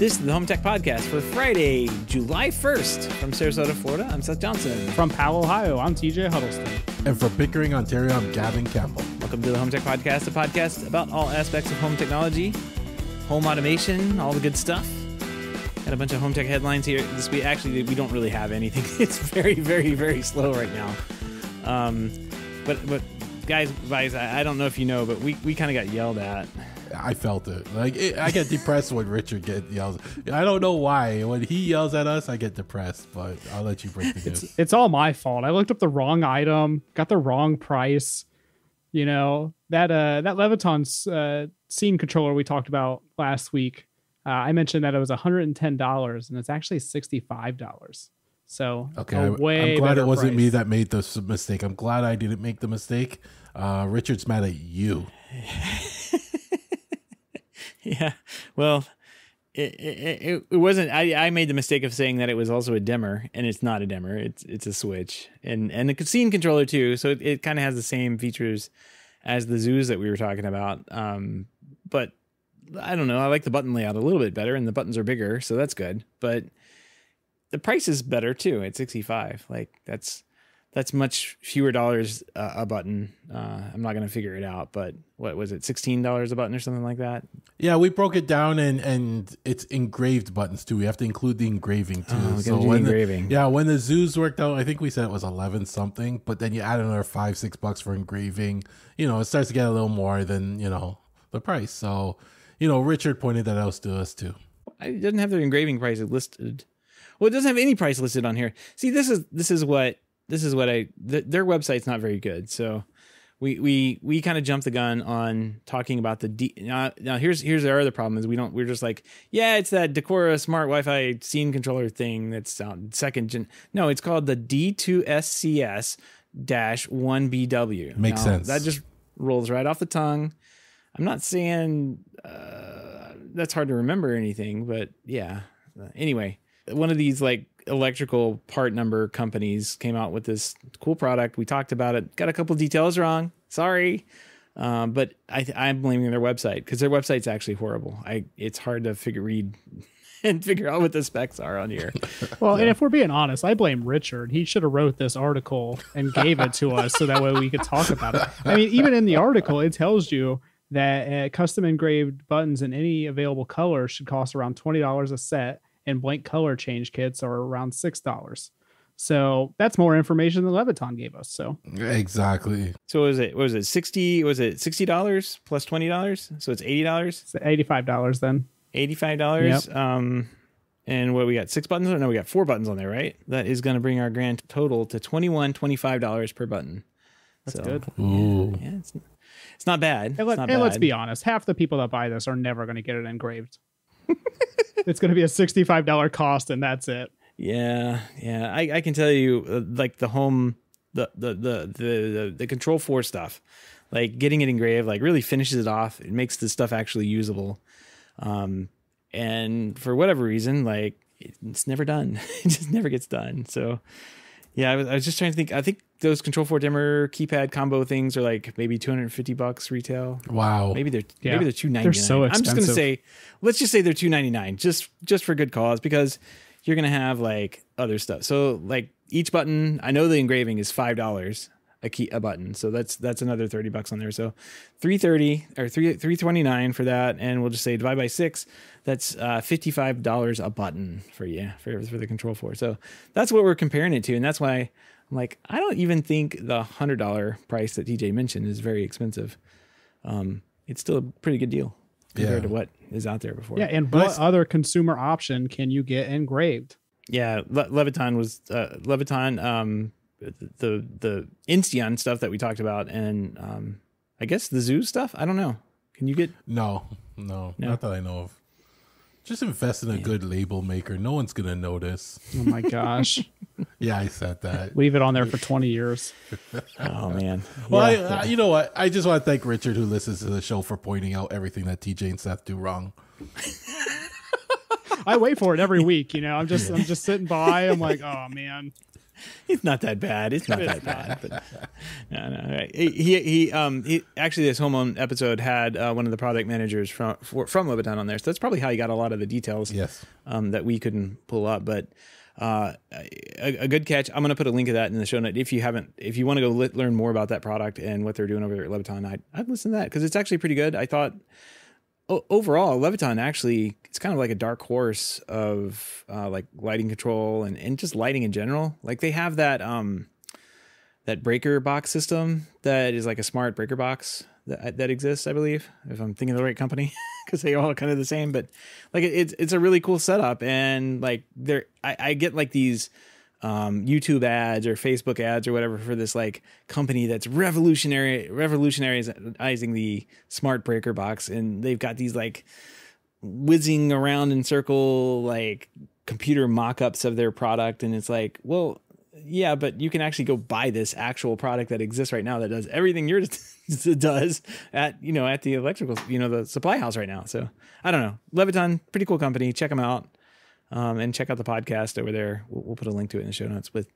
This is the Home Tech Podcast for Friday, July 1st. From Sarasota, Florida, I'm Seth Johnson. From Powell, Ohio, I'm TJ Huddleston. And from Pickering, Ontario, I'm Gavin Campbell. Welcome to the Home Tech Podcast, a podcast about all aspects of home technology, home automation, all the good stuff. Got a bunch of home tech headlines here this week. Actually, we don't really have anything. It's very, very, very slow right now. Um, but, but guys, guys, I I don't know if you know, but we, we kind of got yelled at. I felt it. Like it, I get depressed when Richard get yells. I don't know why. When he yells at us, I get depressed. But I'll let you break the news. It's all my fault. I looked up the wrong item, got the wrong price. You know that uh that Leviton uh, scene controller we talked about last week. Uh, I mentioned that it was $110 and it's actually $65. So Okay, a I, way am glad it wasn't me that made this mistake. I'm glad I didn't make the mistake. Uh, Richard's mad at you. Yeah. Well, it, it, it, wasn't. I, I made the mistake of saying that it was also a dimmer, and it's not a dimmer. It's it's a switch, and and the scene controller too. So it, it kind of has the same features as the Zooz that we were talking about. Um, but I don't know. I like the button layout a little bit better, and the buttons are bigger, so that's good. But the price is better too at sixty five. Like that's that's much fewer dollars uh, a button. Uh, I'm not gonna figure it out, but what was it, sixteen dollars a button or something like that? Yeah, we broke it down and and it's engraved buttons too. We have to include the engraving too. Oh, do when the- engraving. yeah, when the Zooz worked out, I think we said it was eleven something, but then you add another five six bucks for engraving. You know, it starts to get a little more than you know the price. So, you know, Richard pointed that out to us too. It doesn't have the engraving price listed. Well, it doesn't have any price listed on here. See, this is this is what this is what I th- their website's not very good. So we we we kind of jumped the gun on talking about the D. Now, now here's here's our other problem is we don't we're just like yeah it's that Decora smart Wi-Fi scene controller thing that's out second gen. No, it's called the D2SCS dash one BW. Makes Now, sense. That just rolls right off the tongue. I'm not saying uh, that's hard to remember anything, but yeah. Anyway, one of these like electrical part number companies came out with this cool product. We talked about it. Got a couple details wrong. Sorry. Um, but I, I'm blaming their website because their website's actually horrible. I it's hard to figure read and figure out what the specs are on here. Well, and if we're being honest, I blame Richard. He should have wrote this article and gave it to us so that way we could talk about it. I mean, even in the article, it tells you that uh, custom engraved buttons in any available color should cost around twenty dollars a set, and blank color change kits are around six dollars. So that's more information than Leviton gave us. So Exactly. So what was it? What was it? Sixty? Was it sixty dollars plus twenty dollars? So it's eighty dollars. it's eighty-five dollars then. eighty-five dollars. Um, and what we got six buttons? No, we got four buttons on there, right? That is going to bring our grand total to twenty-one, twenty-five dollars per button. That's So, good. Ooh. Yeah, it's it's not bad. And, let, it's not and let's be honest, half the people that buy this are never going to get it engraved. it's going to be a sixty-five dollar cost, and that's it. Yeah, yeah. I, I can tell you, uh, like the home, the the the the the, the control four stuff, like getting it engraved, like really finishes it off. It makes the stuff actually usable. Um, and for whatever reason, like it's never done. it just never gets done. So, yeah, I was, I was just trying to think. I think those control four dimmer keypad combo things are like maybe two hundred and fifty bucks retail. Wow. Maybe they're Yeah. maybe they're 299. They're nine. so I'm just gonna say, let's just say they're two ninety nine, just just for good cause, because you're gonna have like other stuff. So like each button, I know the engraving is five dollars a key a button, so that's that's another thirty bucks on there. So three thirty or three three twenty nine for that, and we'll just say divide by six. That's uh, fifty five dollars a button for you for for the control four. So that's what we're comparing it to, and that's why. I'm like, I don't even think the hundred dollar price that TJ mentioned is very expensive um, it's still a pretty good deal compared Yeah. to what is out there before. Yeah, and But what s- other consumer option can you get engraved? yeah. Le- Leviton was uh, Leviton, um, the the Insteon stuff that we talked about, and um, I guess the Zooz stuff. I don't know. Can you get? No, no, No. not that I know of. Just invest in a good label maker. No one's gonna notice. Oh my gosh, Yeah, I said that. leave it on there for twenty years. Oh man. Well, Yeah. I, I, you know what? I just want to thank Richard who listens to the show for pointing out everything that TJ and Seth do wrong. I wait for it every week. You know, I'm just I'm just sitting by. I'm like, oh man, it's not that bad. It's not that bad. But no, no. Right. He, he um he actually this homeown episode had uh, one of the product managers from for, from Leviton on there. So that's probably how he got a lot of the details. Yes. Um, that we couldn't pull up, but. Uh, a, a good catch. I'm going to put a link of that in the show note. If you haven't, if you want to go learn more about that product and what they're doing over there at Leviton, I'd, I'd listen to that because it's actually pretty good. I thought overall, Leviton actually it's kind of like a dark horse of uh, like lighting control and, and just lighting in general. Like they have that um that breaker box system that is like a smart breaker box that that exists, I believe, if I'm thinking of the right company, because they all kind of the same. But like it, it's it's a really cool setup, and like there I, I get like these um, YouTube ads or Facebook ads or whatever for this like company that's revolutionary revolutionarizing the smart breaker box, and they've got these like whizzing around in circle like computer mock-ups of their product. And it's like well yeah but you can actually go buy this actual product that exists right now that does everything yours does at you know at the electrical you know the supply house right now. So i don't know. Leviton pretty cool company. Check them out um, and check out the podcast over there we'll, we'll put a link to it in the show notes with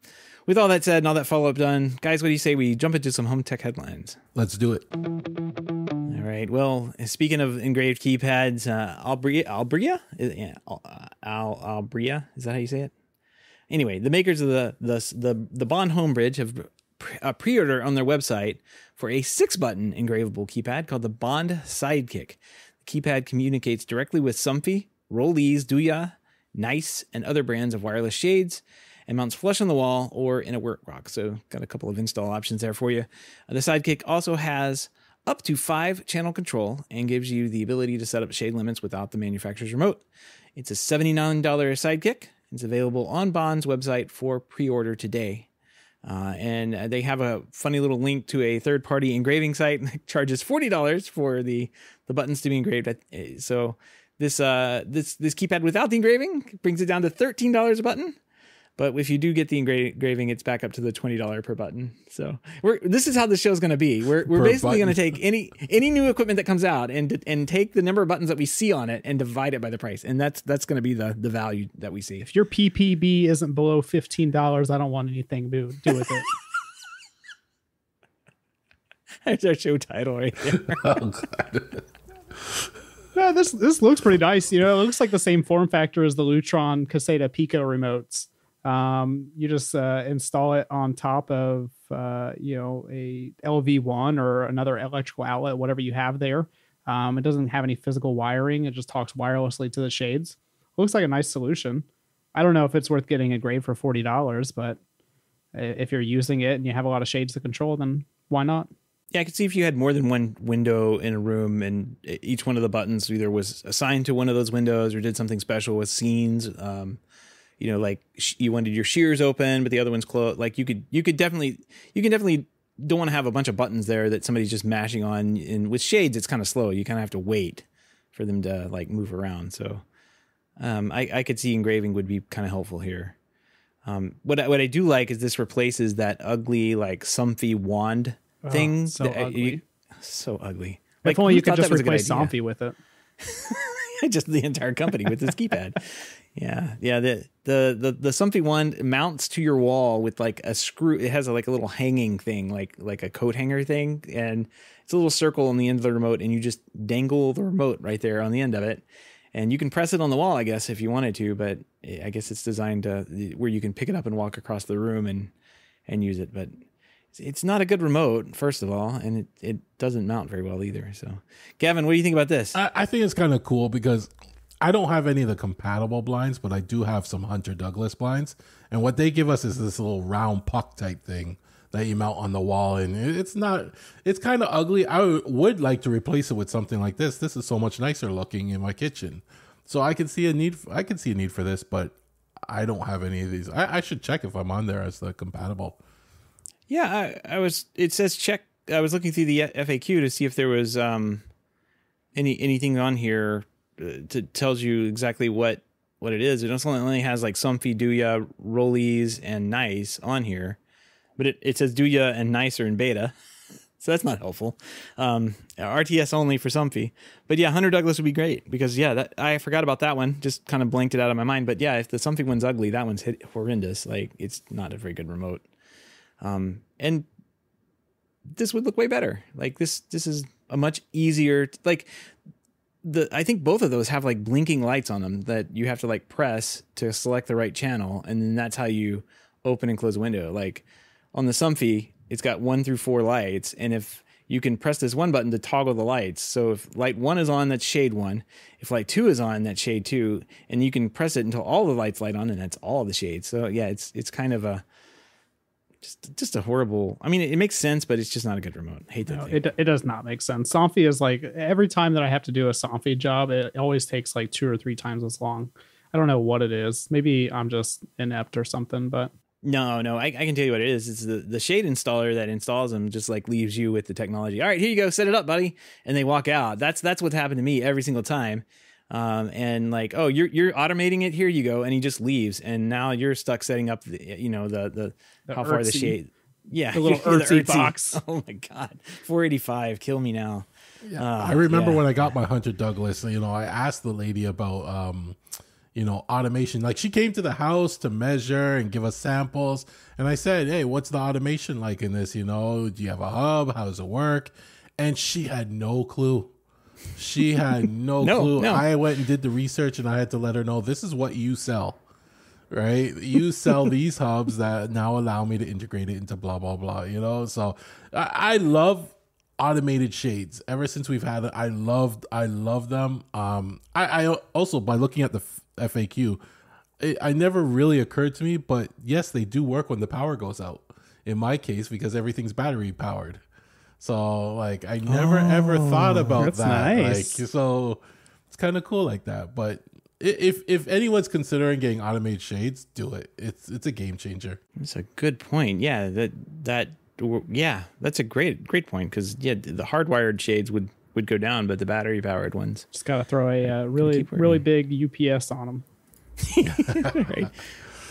with all that said and all that follow-up done guys what do you say we jump into some home tech headlines Let's do it. all right. Well, speaking of engraved keypads, uh, Albria, Albria, Is- yeah, Al, uh, Al, Albria, is that how you say it? Anyway, the makers of the the the, the Bond Homebridge have a pre-order on their website for a six-button engravable keypad called the Bond Sidekick. The keypad communicates directly with Somfy, Rollease, Dooya, Nice, and other brands of wireless shades, and mounts flush on the wall or in a work box. So, got a couple of install options there for you. Uh, the Sidekick also has up to five channel control and gives you the ability to set up shade limits without the manufacturer's remote. It's a $79 sidekick. It's available on Bond's website for pre order today. Uh, and uh, they have a funny little link to a third party engraving site that charges $40 for the, the buttons to be engraved. Uh, so this uh, this this keypad without the engraving brings it down to $13 a button. But if you do get the engraving, it's back up to the twenty dollar per button. So we're this is how the show's going to be. We're we're Per basically going to take any any new equipment that comes out and and take the number of buttons that we see on it and divide it by the price, and that's that's going to be the the value that we see. If your PPB isn't below fifteen dollars, I don't want anything to do with it. That's our show title right there. Oh, God. Yeah, this this looks pretty nice. You know, it looks like the same form factor as the Lutron Caseta Pico remotes. Um, you just uh, install it on top of uh, you know a LV1 or another electrical outlet, whatever you have there. Um, it doesn't have any physical wiring; it just talks wirelessly to the shades. Looks like a nice solution. I don't know if it's worth getting a grade for forty dollars, but if you're using it and you have a lot of shades to control, then why not? Yeah, I could see if you had more than one window in a room and each one of the buttons either was assigned to one of those windows or did something special with scenes. Um, you know, like sh- you wanted your sheers open, but the other one's closed. Like you could, you could definitely, you can definitely don't want to have a bunch of buttons there that somebody's just mashing on. And with shades, it's kind of slow. You kind of have to wait for them to like move around. So um, I, I could see engraving would be kind of helpful here. Um, what I, what I do like is this replaces that ugly like Somfy wand Oh, thing. Oh, so that- uh, ugly. you- so ugly. if only you could just that was a good replace? Somfy with it. just the entire company with this keypad. Yeah, yeah. The the the the something one mounts to your wall with like a screw. It has a, like a little hanging thing, like like a coat hanger thing, and it's a little circle on the end of the remote, and you just dangle the remote right there on the end of it, and you can press it on the wall, I guess, if you wanted to. But eh, I guess it's designed to eh, where you can pick it up and walk across the room and and use it, but. It's not a good remote, first of all, and it, it doesn't mount very well either. So, Gavin, what do you think about this? I, I think it's kind of cool because I don't have any of the compatible blinds, but I do have some Hunter Douglas blinds. And what they give us is this little round puck type thing that you mount on the wall. And it's not, it's kind of ugly. I would like to replace it with something like this. This is so much nicer looking in my kitchen. So I can see a need, I can see a need for this, but I don't have any of these. I, I should check if I'm on there as the compatible. Yeah, I, I was. It says check. I was looking through the FAQ to see if there was um any anything on here uh, to tells you exactly what what it is. It only has like Somfy, Dooya, Rollease, and Nice on here, but it, it says Dooya and Nice are in beta. so that's not helpful. Um, RTS only for Somfy, but yeah, Hunter Douglas would be great because yeah, that I forgot about that one. Just kind of blanked it out of my mind. But yeah, if the Somfy one's ugly, that one's hit horrendous. Like it's not a very good remote. Um, and this would look way better. Like this, this is a much easier like the I think both of those have like blinking lights on them that you have to like press to select the right channel, and then that's how you open and close window. Like on the Somfy, it's got one through four lights, and if you can press this one button to toggle the lights. So if light one is on, that's shade one. If light two is on, that's shade two, and you can press it until all the lights light on, and that's all the shades. So yeah, it's it's kind of a just just a horrible. I mean, it, it makes sense, but it's just not a good remote. I hate that. No, thing. it, it does not make sense. Somfy is like every time that I have to do a Somfy job, it always takes like two or three times as long. I don't know what it is. Maybe I'm just inept or something, but No, no, I, I can tell you what it is. It's the, the shade installer that installs them just like leaves you with the technology. All right, here you go, set it up, buddy, and they walk out. That's that's what's happened to me every single time. Um, and like, oh, you're you're automating it. Here you go, and he just leaves, and now you're stuck setting up the you know the the, The how far the RTS- shade. Yeah, the little the RTS RTS. box. Oh my god, 485, kill me now. Ah, I remember yeah. when I got my Hunter Douglas, you know, I asked the lady about, um, you know, automation. Like she came to the house to measure and give us samples. And I said, Hey, what's the automation like in this? You know, do you have a hub? How does it work? And she had no clue. She had no, No, clue. no. I went and did the research and I had to let her know this is what you sell. Right? You sell these hubs that now allow me to integrate it into blah blah blah, you know? So I, I love automated shades ever since we've had it i loved i love them um i i also by looking at the F- faq it, i never really occurred to me but yes they do work when the power goes out in my case because everything's battery powered so like i never ever thought about that's that nice. like so it's kind of cool like that but if if anyone's considering getting automated shades do it it's it's a game changer It's a good point. Yeah, that that yeah, that's a great great point because yeah, the hardwired shades would would go down, but the battery powered ones. just got to throw a uh, really really big UPS on them. right.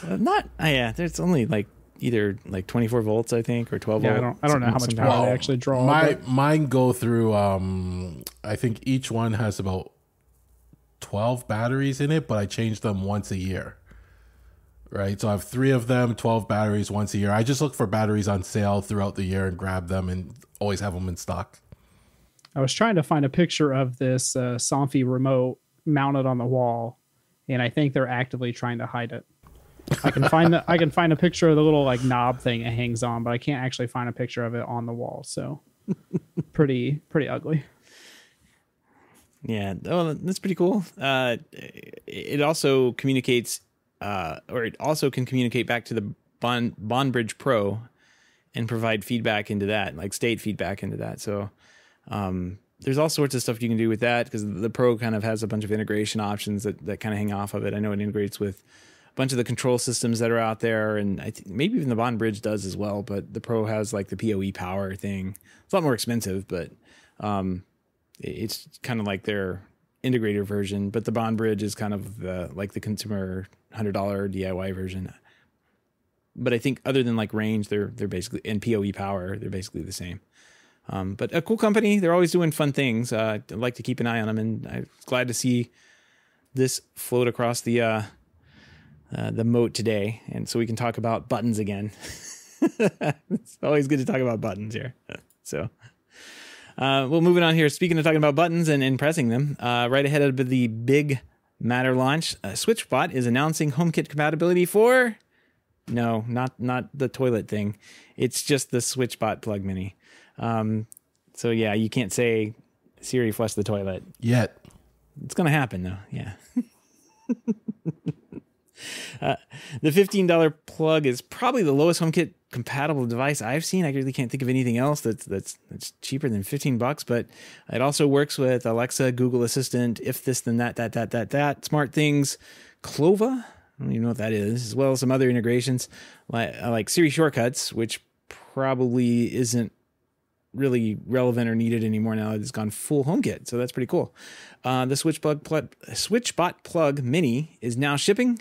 Uh, not uh, yeah. There's only like either like 24 volts, I think, or 12 Yeah, I don't I don't know how much some- power they actually draw. My but mine go through. Um, I think each one has about twelve batteries in it, but I change them once a year. Right, so I have three of them, twelve batteries once a year. I just look for batteries on sale throughout the year and grab them, and always have them in stock. I was trying to find a picture of this uh, Somfy remote mounted on the wall, and I think they're actively trying to hide it. I can find the I can find a picture of the little like knob thing it hangs on, but I can't actually find a picture of it on the wall. So pretty pretty ugly. Yeah, oh, that's pretty cool. Uh, it also communicates, uh, or it also can communicate back to the Bond Bondbridge Pro, and provide feedback into that, like state feedback into that. So, um, there's all sorts of stuff you can do with that because the Pro kind of has a bunch of integration options that that kind of hang off of it. I know it integrates with a bunch of the control systems that are out there, and I think maybe even the Bond Bridge does as well. But the Pro has like the PoE power thing. It's a lot more expensive, but um, it's kind of like their integrator version, but the Bond Bridge is kind of the, like the consumer hundred dollar DIY version. But I think other than like range, they're they're basically and PoE power, they're basically the same. Um, but a cool company, they're always doing fun things. Uh, I'd like to keep an eye on them, and I'm glad to see this float across the uh, uh, the moat today, and so we can talk about buttons again. it's always good to talk about buttons here. So. Uh, well, moving on here. Speaking of talking about buttons and, and pressing them, uh, right ahead of the big Matter launch, uh, SwitchBot is announcing HomeKit compatibility for. No, not not the toilet thing. It's just the SwitchBot plug mini. Um, so yeah, you can't say Siri flush the toilet. Yet, It's gonna happen though. Yeah. uh, the fifteen dollar plug is probably the lowest HomeKit compatible device I've seen. I really can't think of anything else that's that's that's cheaper than fifteen bucks. But it also works with Alexa, Google Assistant, if this then that that that that that smart things, Clova. I don't even know what that is, as well as some other integrations like like Siri shortcuts, which probably isn't really relevant or needed anymore now that it's gone full HomeKit. So that's pretty cool. Uh, the SwitchBot plug, SwitchBot plug mini is now shipping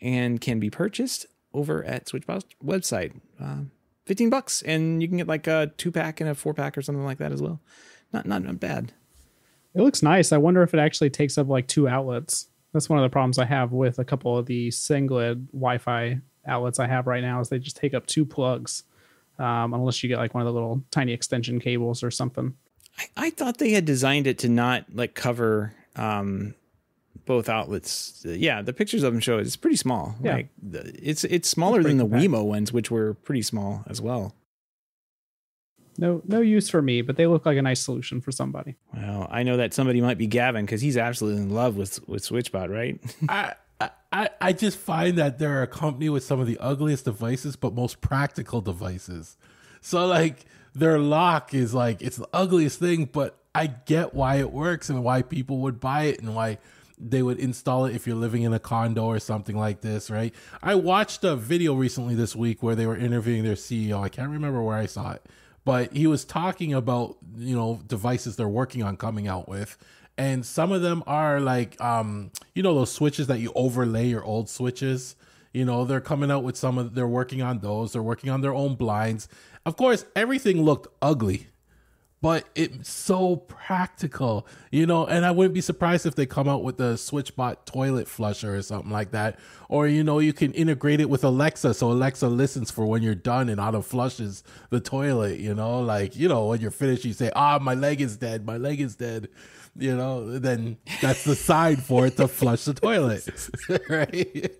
and can be purchased over at SwitchBot's website. Uh, 15 bucks and you can get like a two pack and a four pack or something like that as well. Not not, not bad. It looks nice. I wonder if it actually takes up like two outlets. That's one of the problems I have with a couple of the Singlid Wi-Fi outlets I have right now is they just take up two plugs, um, unless you get like one of the little tiny extension cables or something. I, I thought they had designed it to not like cover um, both outlets. Uh, yeah, the pictures of them show it's pretty small. Yeah. Like the- it's it's smaller than the compact. Wemo ones, which were pretty small as well. No, no use for me, but they look like a nice solution for somebody. Well, I know that somebody might be Gavin because he's absolutely in love with with SwitchBot, right? I, I I just find that they're a company with some of the ugliest devices, but most practical devices. So like their lock is like it's the ugliest thing, but I get why it works and why people would buy it and why they would install it if you're living in a condo or something like this, right? I watched a video recently this week where they were interviewing their CEO. I can't remember where I saw it, but he was talking about, you know, devices they're working on coming out with. And some of them are like um, you know, those switches that you overlay your old switches. You know, they're coming out with some of they're working on those. They're working on their own blinds. Of course, everything looked ugly but it's so practical, you know. And I wouldn't be surprised if they come out with a SwitchBot toilet flusher or something like that, or you know, you can integrate it with Alexa, so Alexa listens for when you're done and auto flushes the toilet. You know, like you know, when you're finished, you say, "Ah, my leg is dead. My leg is dead." You know, then that's the sign for it to flush the toilet, right?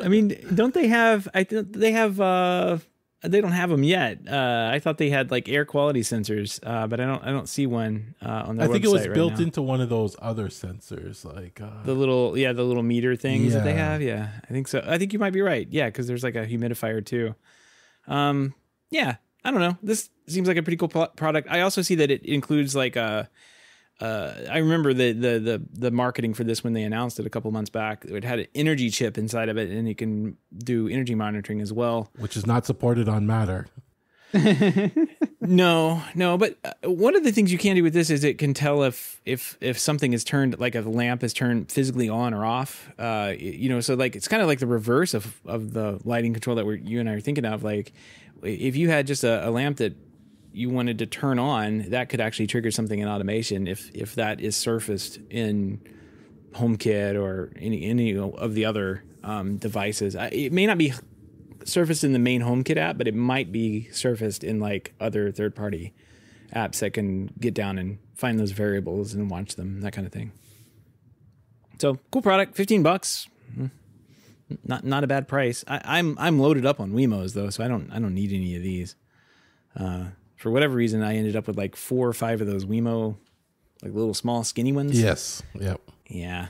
I mean, don't they have? I th- they have. uh They don't have them yet. Uh I thought they had like air quality sensors, uh, but I don't. I don't see one uh, on their I think it was right built now. into one of those other sensors, like uh, the little yeah the little meter things that they have yeah i think so i think you might be right yeah because there's like a humidifier too um yeah i don't know this seems like a pretty cool pro- product i also see that it includes like a uh, I remember the, the the the marketing for this when they announced it a couple months back. It had an energy chip inside of it, and you can do energy monitoring as well. which is not supported on Matter. No, no, but uh, one of the things you can do with this is it can tell if if if something is turned like a lamp is turned physically on or off. Uh, you know, so like it's kind of like the reverse of of the lighting control that we're you and I are thinking of. Like if you had just a, a lamp that you wanted to turn on, that could actually trigger something in automation if if that is surfaced in HomeKit or any any of the other um, devices. I, it may not be surfaced in the main HomeKit app, but it might be surfaced in like other third party apps that can get down and find those variables and watch them, that kind of thing. So cool product, fifteen bucks. Mm, Not not a bad price. I, I'm I'm loaded up on Wemos though, so I don't I don't need any of these. Uh, for whatever reason, I ended up with like four or five of those Wemo, like little small skinny ones. Yes. Yep. Yeah.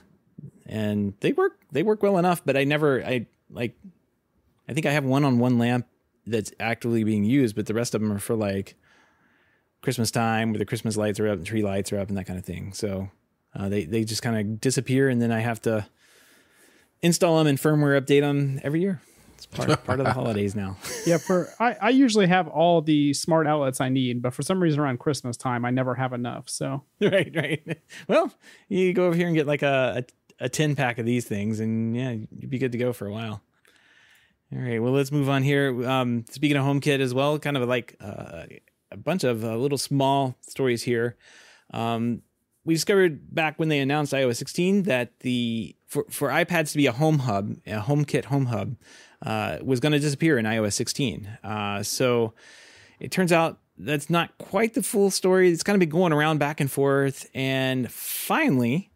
And they work they work well enough, but I never I like I think I have one on one lamp that's actively being used, but the rest of them are for like Christmas time where the Christmas lights are up and tree lights are up and that kind of thing. So uh, they they just kind of disappear and then I have to install them and firmware update them every year. It's part part of the holidays now. Yeah, for I, I usually have all the smart outlets I need, but for some reason around Christmas time I never have enough. So right, right. Well, you go over here and get like a, a, a 10 pack of these things, and yeah, you'd be good to go for a while. All right, well, let's move on here. Um, speaking of HomeKit as well, kind of like uh, a bunch of uh, little small stories here. Um, we discovered back when they announced iOS 16 that the for, for iPads to be a home hub, a HomeKit home hub, uh, was going to disappear in iOS 16. Uh, so it turns out that's not quite the full story. It's kind of been going around back and forth, and finally,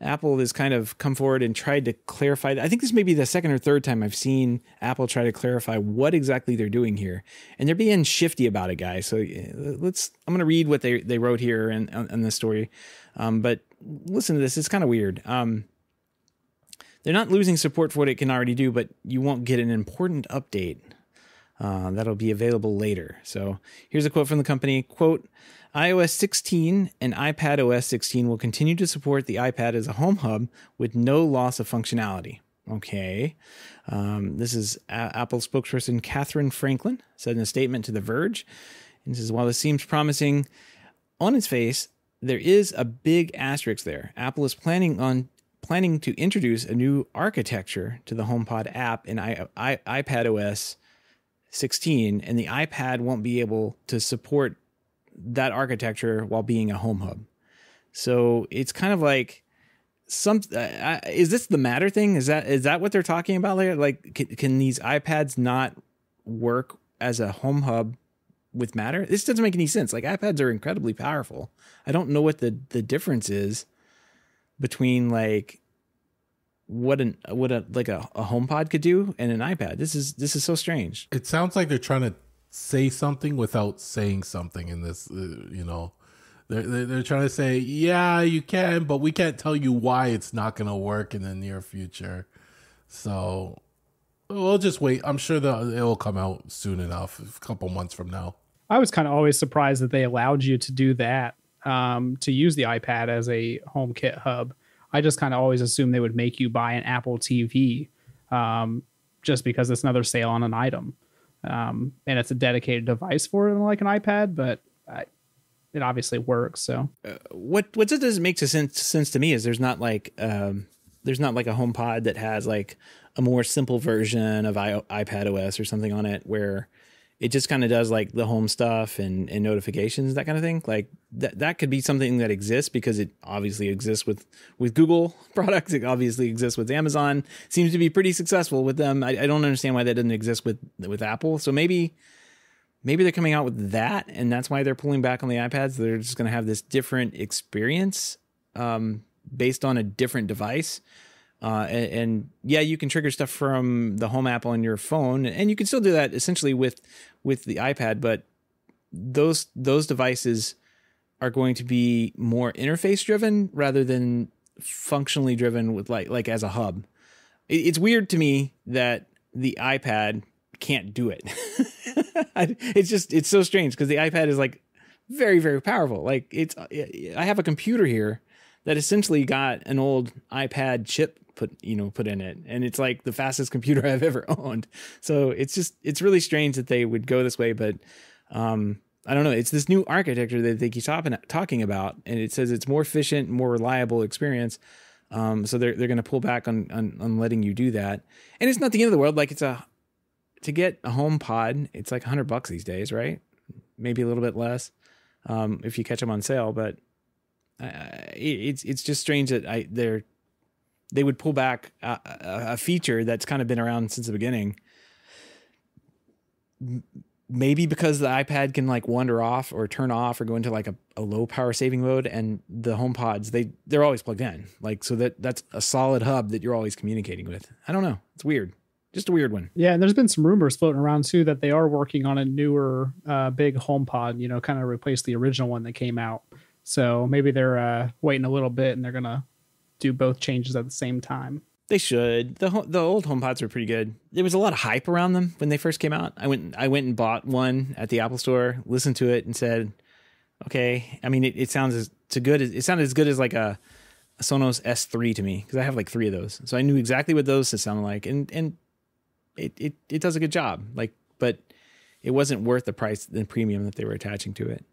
Apple has kind of come forward and tried to clarify. I think this may be the second or third time I've seen Apple try to clarify what exactly they're doing here, and they're being shifty about it, guys. So let's. I'm going to read what they they wrote here in in this story, um, but listen to this. It's kind of weird. Um, they're not losing support for what it can already do, but you won't get an important update. Uh, that'll be available later. So here's a quote from the company: "Quote: iOS 16 and iPad OS 16 will continue to support the iPad as a home hub with no loss of functionality." Okay, um, this is a- Apple spokesperson Catherine Franklin said in a statement to The Verge, and says, "While this seems promising on its face, there is a big asterisk there. Apple is planning on." Planning to introduce a new architecture to the HomePod app in I, I, iPad OS 16 and the iPad won't be able to support that architecture while being a home hub. So it's kind of like some uh, is this the matter thing? Is that is that what they're talking about there? Like can, can these iPads not work as a home hub with matter? This doesn't make any sense. Like iPads are incredibly powerful. I don't know what the the difference is between like what an what a like a, a HomePod could do and an iPad. This is this is so strange. It sounds like they're trying to say something without saying something in this. Uh, you know, they're, they're trying to say, yeah, you can, but we can't tell you why it's not going to work in the near future. So we'll just wait. I'm sure that it will come out soon enough, a couple months from now. I was kind of always surprised that they allowed you to do that, um, to use the iPad as a HomeKit hub. I just kind of always assumed they would make you buy an Apple TV um, just because it's another sale on an item. Um, and it's a dedicated device for it, like an iPad, but I, it obviously works. So, uh, what what does make sense sense to me is there's not like um, there's not like a HomePod that has like a more simple version of I, iPad OS or something on it where it just kind of does like the home stuff and, and notifications that kind of thing. Like that that could be something that exists because it obviously exists with with google products. It obviously exists with amazon. Seems to be pretty successful with them. I, I don't understand why that doesn't exist with with apple. So maybe maybe they're coming out with that and that's why they're pulling back on the ipads. They're just going to have this different experience um, based on a different device uh, and, and, yeah, you can trigger stuff from the home app on your phone, and you can still do that essentially with with the iPad. But those those devices are going to be more interface driven rather than functionally driven with like like as a hub. It, it's weird to me that the iPad can't do it. it's just it's so strange because the iPad is like very very powerful. Like it's I have a computer here that essentially got an old iPad chip put you know put in it. And it's like the fastest computer i've ever owned. So it's just it's really strange that they would go this way but um i don't know. It's this new architecture that they keep talking about and it says it's more efficient more reliable experience. Um so they're, they're going to pull back on, on on letting you do that. And it's not the end of the world. Like it's a to get a home pod it's like 100 bucks these days right? Maybe a little bit less um if you catch them on sale but uh, it's it's just strange that I they're they would pull back a, a, feature that's kind of been around since the beginning. Maybe because the iPad can like wander off or turn off or go into like a, a low power saving mode, and the HomePods they they're always plugged in, like so that that's a solid hub that you're always communicating with. I don't know, it's weird, just a weird one. Yeah, and there's been some rumors floating around too that they are working on a newer uh, big HomePod, you know, kind of replace the original one that came out. So maybe they're uh, waiting a little bit and they're gonna do both changes at the same time. They should. the The old HomePods were pretty good. There was a lot of hype around them when they first came out. I went I went and bought one at the Apple Store, listened to it, and said, "Okay." I mean, it, it sounds as to good. As, it sounded as good as like a, a Sonos S3 to me because I have like three of those, so I knew exactly what those sounded like, and and it it it does a good job. Like, but it wasn't worth the price, the premium that they were attaching to it.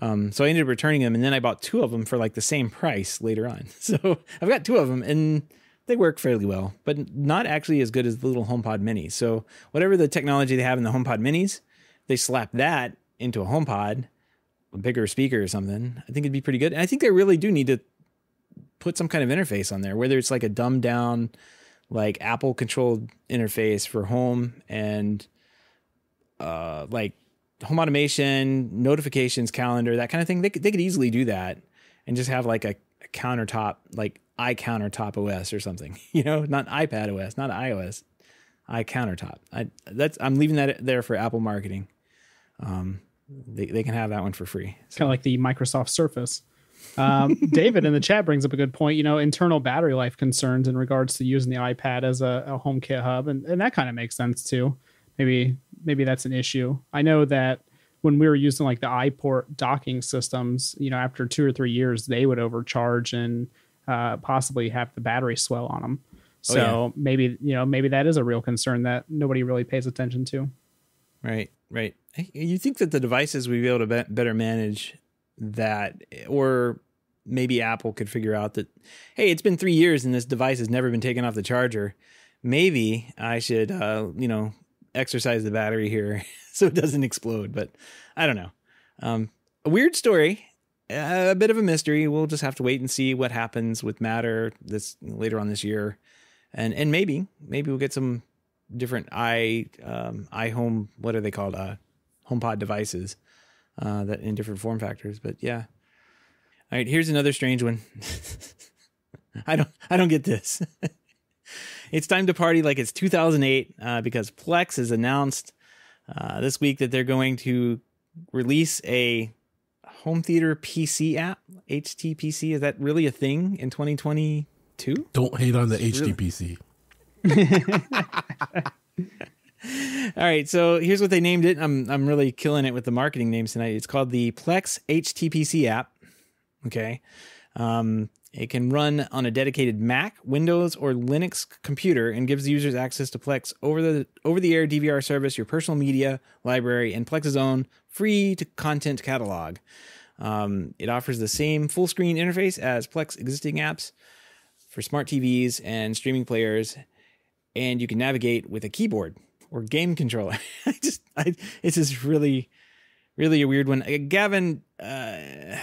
Um, so I ended up returning them, and then I bought two of them for like the same price later on. So I've got two of them, and they work fairly well, but not actually as good as the little HomePod Minis. So whatever the technology they have in the HomePod Minis, they slap that into a HomePod, a bigger speaker or something. I think it'd be pretty good. And I think they really do need to put some kind of interface on there, whether it's like a dumbed down, like Apple controlled interface for home and uh, like home automation, notifications, calendar, that kind of thing. They could, they could easily do that and just have like a, a countertop, like iCountertop OS or something, you know, not iPad OS, not iOS, iCountertop. I that's I'm leaving that there for Apple marketing. Um, they they can have that one for free. So. Kind of like the Microsoft Surface. Um, David in the chat brings up a good point. You know, internal battery life concerns in regards to using the iPad as a, a HomeKit hub, and, and that kind of makes sense too. Maybe maybe that's an issue. I know that when we were using like the iPort docking systems, you know, after two or three years, they would overcharge and uh, possibly have the battery swell on them. So oh, yeah. maybe you know maybe that is a real concern that nobody really pays attention to. Right, right. You think that the devices would be able to be- better manage that, or maybe Apple could figure out that, hey, it's been three years and this device has never been taken off the charger. Maybe I should, uh, you know, exercise the battery here so it doesn't explode. But I don't know. Um, a weird story, a bit of a mystery. We'll just have to wait and see what happens with Matter this later on this year, and and maybe maybe we'll get some different i um, home What are they called? Uh, HomePod devices uh, that in different form factors. But yeah. All right, here's another strange one. I don't I don't get this. it's time to party like it's 2008 uh, because Plex has announced uh, this week that they're going to release a home theater PC app. HTPC is that really a thing in 2022? Don't hate on the HTPC. All right, so here's what they named it. I'm I'm really killing it with the marketing names tonight. It's called the Plex HTPC app. Okay. Um, it can run on a dedicated Mac, Windows, or Linux computer and gives users access to Plex over the over the air DVR service, your personal media library, and Plex's own free to content catalog. Um, it offers the same full screen interface as Plex existing apps for smart TVs and streaming players, and you can navigate with a keyboard or game controller. I just, I, it's just really, really a weird one. Uh, Gavin, uh,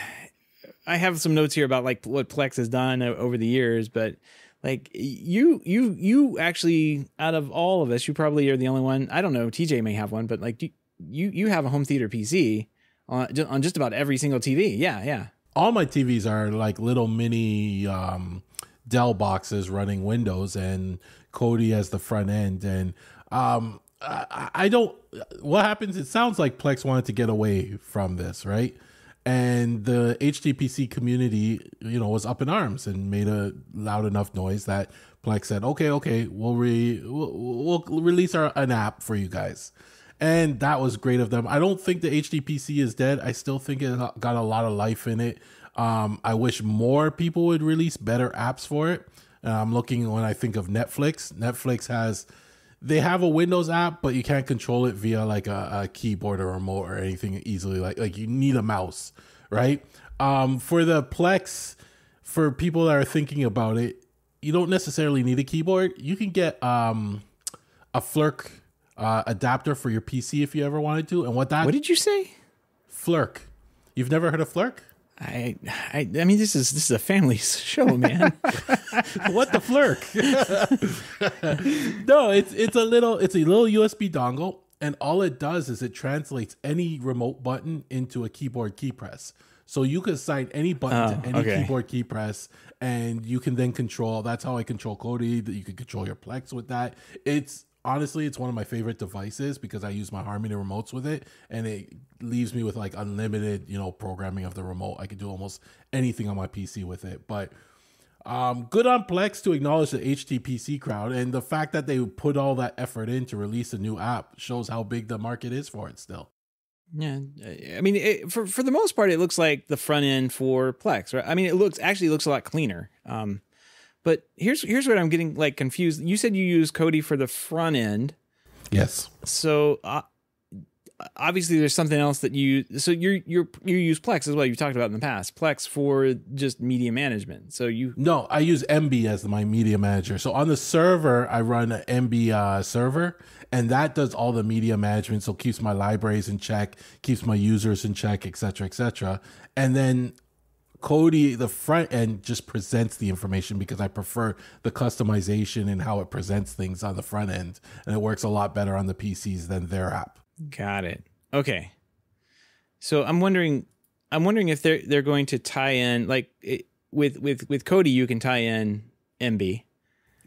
I have some notes here about like what Plex has done over the years, but like you, you, you actually, out of all of us, you probably are the only one. I don't know. TJ may have one, but like you, you, you have a home theater PC on on just about every single TV. Yeah, yeah. All my TVs are like little mini um, Dell boxes running Windows and Kodi as the front end, and um, I, I don't. What happens? It sounds like Plex wanted to get away from this, right? And the HTPC community, you know, was up in arms and made a loud enough noise that Plex said, "Okay, okay, we'll re we'll, we'll release our an app for you guys," and that was great of them. I don't think the HTPC is dead. I still think it got a lot of life in it. Um, I wish more people would release better apps for it. Uh, I'm looking when I think of Netflix. Netflix has they have a Windows app, but you can't control it via like a, a, keyboard or remote or anything easily. Like like you need a mouse, right? Um, for the Plex, for people that are thinking about it, you don't necessarily need a keyboard. You can get um, a Flirc uh, adapter for your PC if you ever wanted to. And what that? What did you say? Flirc. You've never heard of Flirc? I, I, I mean, this is this is a family show, man. what the Flirc? no, it's it's a little it's a little USB dongle, and all it does is it translates any remote button into a keyboard key press. So you can assign any button oh, to any okay. keyboard key press, and you can then control. That's how I control Kodi. That you can control your Plex with that. It's honestly, it's one of my favorite devices because I use my Harmony remotes with it, and it leaves me with like unlimited, you know, programming of the remote. I can do almost anything on my PC with it. But um, good on Plex to acknowledge the HTPC crowd, and the fact that they put all that effort in to release a new app shows how big the market is for it still. Yeah, I mean, it, for for the most part, it looks like the front end for Plex, right? I mean, it looks actually looks a lot cleaner. Um, but here's here's what I'm getting like confused. You said you use Kodi for the front end. Yes. So uh, obviously there's something else that you so you're you're you use Plex as well. You've talked about in the past. Plex for just media management. So you No, I use Emby as my media manager. So on the server, I run an Emby uh, server and that does all the media management so keeps my libraries in check, keeps my users in check, etc., etc. And then Kodi, the front end just presents the information because I prefer the customization and how it presents things on the front end. And it works a lot better on the PCs than their app. Got it. Okay. So I'm wondering I'm wondering if they're they're going to tie in like it, with with with Kodi, you can tie in Emby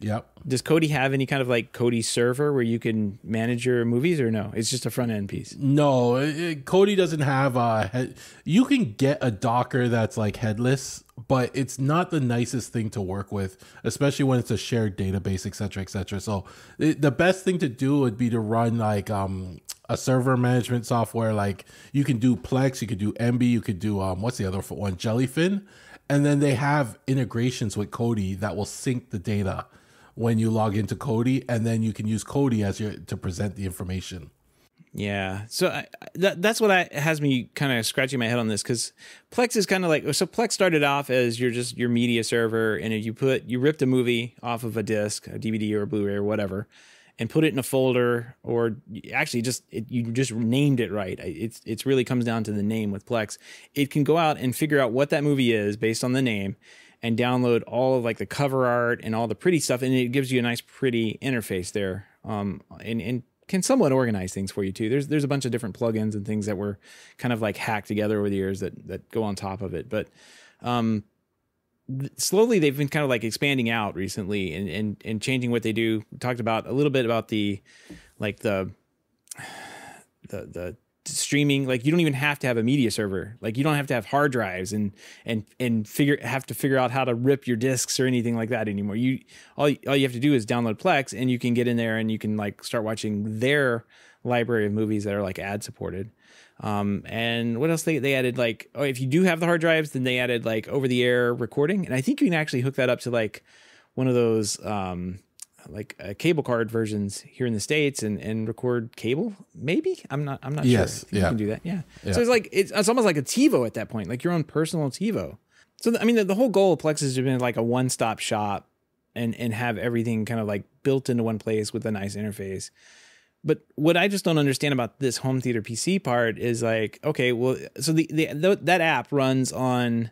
Yep. Does Kodi have any kind of like Kodi server where you can manage your movies or no? It's just a front end piece. No, it, Kodi doesn't have a head. You can get a Docker that's like headless, but it's not the nicest thing to work with, especially when it's a shared database, etc., etc. So it, the best thing to do would be to run like um a server management software. Like you can do Plex, you could do Emby, you could do um what's the other one, Jellyfin, and then they have integrations with Kodi that will sync the data when you log into Kodi, and then you can use Kodi as your to present the information. Yeah, so I, that that's what I, has me kind of scratching my head on this because Plex is kind of like so. Plex started off as your just your media server, and you put you ripped a movie off of a disc, a DVD or a Blu-ray or whatever, and put it in a folder or actually just it, you just named it right it's it's really comes down to the name with plex it can go out and figure out what that movie is based on the name and download all of like the cover art and all the pretty stuff and it gives you a nice pretty interface there um, and, and can somewhat organize things for you too there's there's a bunch of different plugins and things that were kind of like hacked together over the years that that go on top of it but um, slowly they've been kind of like expanding out recently and, and and changing what they do. We talked about a little bit about the like the the the streaming like you don't even have to have a media server. Like you don't have to have hard drives and and and figure have to figure out how to rip your discs or anything like that anymore. You all, all you have to do is download plex and you can get in there and you can like start watching their library of movies that are like ad supported. Um, and what else? They they added like oh if you do have the hard drives then they added like over the air recording. And I think you can actually hook that up to like one of those um, like uh, cable card versions here in the states and and record cable maybe? I'm not I'm not Yes, sure if you can do that yeah. Yeah. so it's like it's, it's almost like a TiVo at that point like your own personal TiVo. So I mean the, the whole goal of Plex has been like a one stop shop and and have everything kind of like built into one place with a nice interface. But what I just don't understand about this home theater PC part is like, okay, well, so the, the, the that app runs on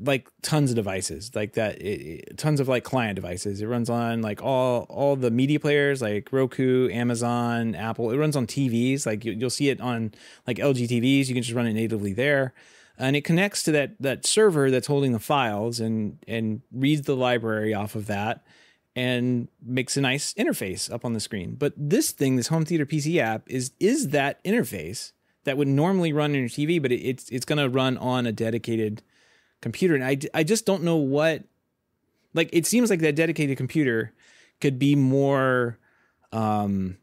like tons of devices, like that, it, it- tons of like client devices. It runs on like all all the media players, like Roku, Amazon, Apple. It runs on TVs, like you, you'll see it on like LG TVs. You can just run it natively there, and it connects to that that server that's holding the files and and reads the library off of that and makes a nice interface up on the screen. But this thing, this home theater PC app, is is that interface that would normally run on your TV, but it, it's it's going to run on a dedicated computer, and I I just don't know what. Like it seems like that dedicated computer could be more um,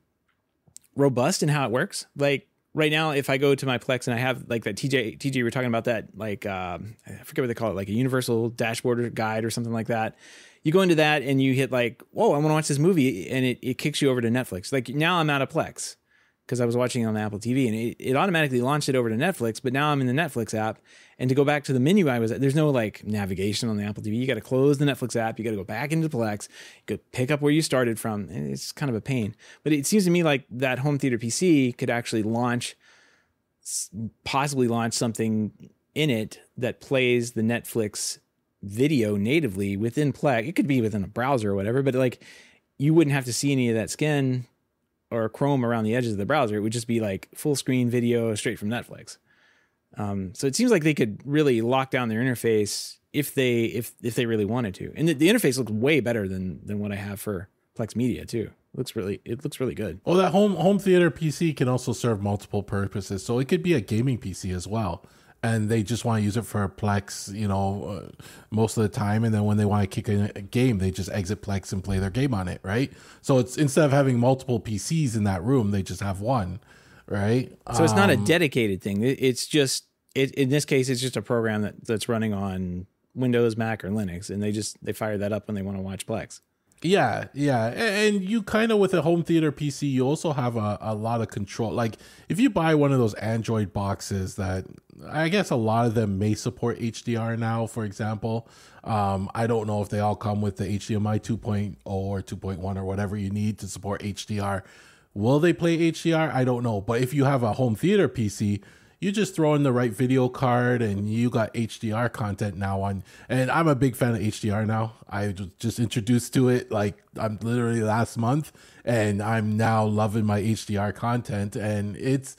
robust in how it works. Like right now, if I go to my Plex and I have like that TJ TJ, we are talking about that like um, I forget what they call it, like a universal dashboard or guide or something like that. You go into that and you hit like, whoa, I want to watch this movie, and it, it kicks you over to Netflix. Like now I'm out of Plex because I was watching it on Apple TV and it, it automatically launched it over to Netflix. But now I'm in the Netflix app, and to go back to the menu I was at, there's no like navigation on the Apple TV. You got to close the Netflix app. You got to go back into Plex. You go pick up where you started from, it's kind of a pain. But it seems to me like that home theater PC could actually launch, possibly launch something in it that plays the Netflix video natively within Plex. It could be within a browser or whatever, but like you wouldn't have to see any of that skin or Chrome around the edges of the browser. It would just be like full screen video straight from Netflix. Um, so it seems like they could really lock down their interface if they if if they really wanted to. And the, the interface looks way better than than what I have for Plex Media too. It looks really it looks really good. Well, that home home theater PC can also serve multiple purposes. So it could be a gaming PC as well. And they just want to use it for Plex, you know, uh, most of the time. And then when they want to kick a game, they just exit Plex and play their game on it, right? So it's instead of having multiple PCs in that room, they just have one, right? So it's not a Um, dedicated thing. It's just it in this case it's just a program that, that's running on Windows, Mac, or Linux, and they just they fire that up when they want to watch Plex. Yeah, yeah. And you kind of, with a home theater PC, you also have a, a lot of control. Like, if you buy one of those Android boxes that I guess a lot of them may support HDR now, for example. Um, I don't know if they all come with the HDMI 2.0 or 2.1 or whatever you need to support HDR. Will they play HDR? I don't know. But if you have a home theater PC, you just throw in the right video card and you got HDR content now on. And I'm a big fan of HDR now. I just introduced to it like I'm literally last month, and I'm now loving my HDR content. And it's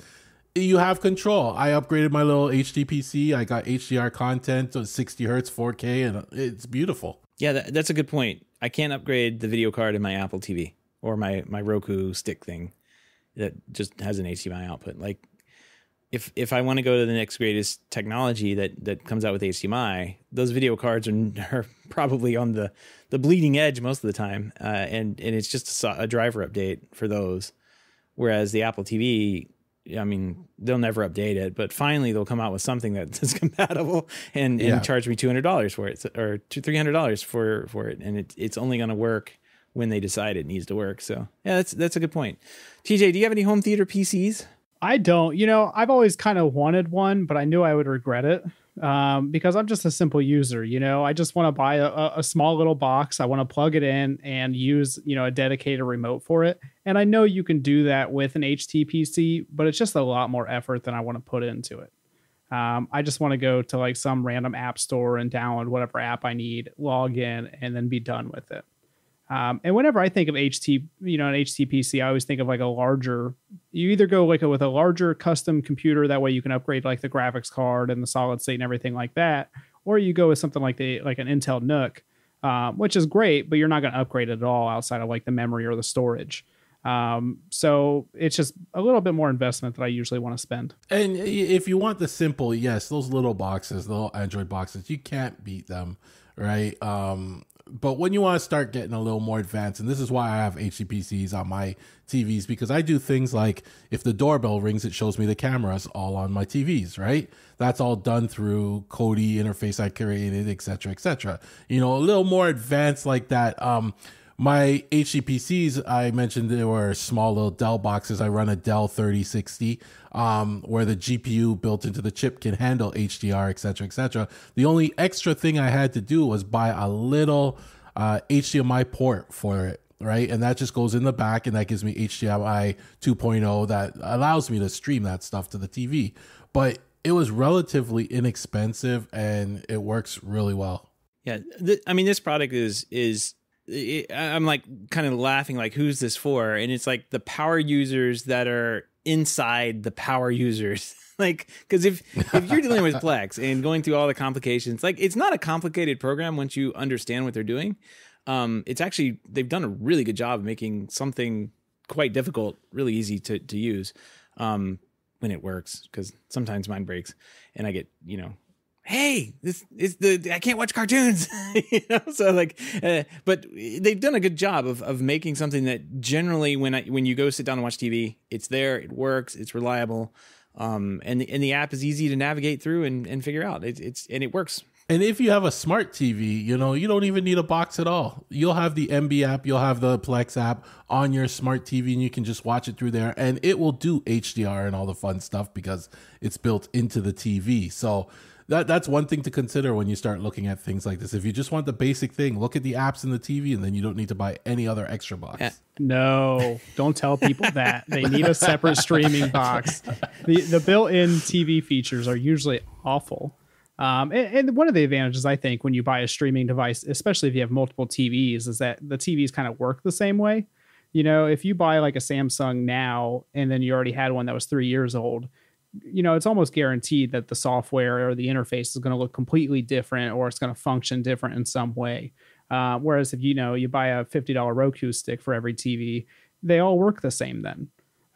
you have control. I upgraded my little HD PC. I got HDR content, so 60 hertz, 4K, and it's beautiful. Yeah, that, that's a good point. I can't upgrade the video card in my Apple TV or my my Roku stick thing that just has an HDMI output. Like if if I want to go to the next greatest technology that that comes out with HDMI, those video cards are, are probably on the the bleeding edge most of the time, uh, and and it's just a, a driver update for those. Whereas the Apple TV, I mean, they'll never update it, but finally they'll come out with something that's compatible and, and Yeah. charge me two hundred dollars for it, or three hundred dollars for for it, and it, it's only going to work when they decide it needs to work. So yeah, that's that's a good point. TJ, do you have any home theater PCs? I don't. You know, I've always kind of wanted one, but I knew I would regret it um, because I'm just a simple user. You know, I just want to buy a, a small little box. I want to plug it in and use, you know, a dedicated remote for it. And I know you can do that with an HTPC, but it's just a lot more effort than I want to put into it. Um, I just want to go to like some random app store and download whatever app I need, log in, and then be done with it. Um, and whenever I think of HT, you know, an HTPC, I always think of like a larger. You either go like a, with a larger custom computer, that way you can upgrade like the graphics card and the solid state and everything like that, or you go with something like the like an Intel NUC, um, which is great, but you're not going to upgrade it at all outside of like the memory or the storage. Um, so it's just a little bit more investment that I usually want to spend. And if you want the simple, yes, those little boxes, the little Android boxes, you can't beat them, right? Um, but when you want to start getting a little more advanced, and this is why I have HTPCs on my TVs because I do things like if the doorbell rings, it shows me the cameras all on my TVs, right? That's all done through Kodi interface I created, etc., etc. You know, a little more advanced like that. Um, my HTPCs, I mentioned they were small little Dell boxes. I run a Dell 3060, um, where the GPU built into the chip can handle HDR, etc., etc. The only extra thing I had to do was buy a little uh, HDMI port for it, right? And that just goes in the back, and that gives me HDMI 2.0 that allows me to stream that stuff to the TV. But it was relatively inexpensive, and it works really well. Yeah, I mean, this product is is I'm like kind of laughing, like, who's this for? And it's like the power users that are inside the power users. like, because if if you're dealing with Plex and going through all the complications, like, it's not a complicated program once you understand what they're doing. Um, it's actually they've done a really good job of making something quite difficult really easy to to use. Um, when it works, because sometimes mine breaks and I get you know hey this is the i can't watch cartoons you know so like uh, but they've done a good job of, of making something that generally when i when you go sit down and watch tv it's there it works it's reliable um and the, and the app is easy to navigate through and, and figure out it, it's and it works and if you have a smart TV, you know, you don't even need a box at all. You'll have the Emby app, you'll have the Plex app on your smart TV, and you can just watch it through there. And it will do HDR and all the fun stuff because it's built into the TV. So that that's one thing to consider when you start looking at things like this. If you just want the basic thing, look at the apps in the TV, and then you don't need to buy any other extra box. Yeah. No, don't tell people that they need a separate streaming box. The the built-in TV features are usually awful. Um, and, and, one of the advantages I think when you buy a streaming device, especially if you have multiple TVs, is that the TVs kind of work the same way. You know, if you buy like a Samsung now and then you already had one that was three years old, you know, it's almost guaranteed that the software or the interface is going to look completely different or it's going to function different in some way. Uh, whereas if you know you buy a fifty dollar Roku stick for every TV, they all work the same then.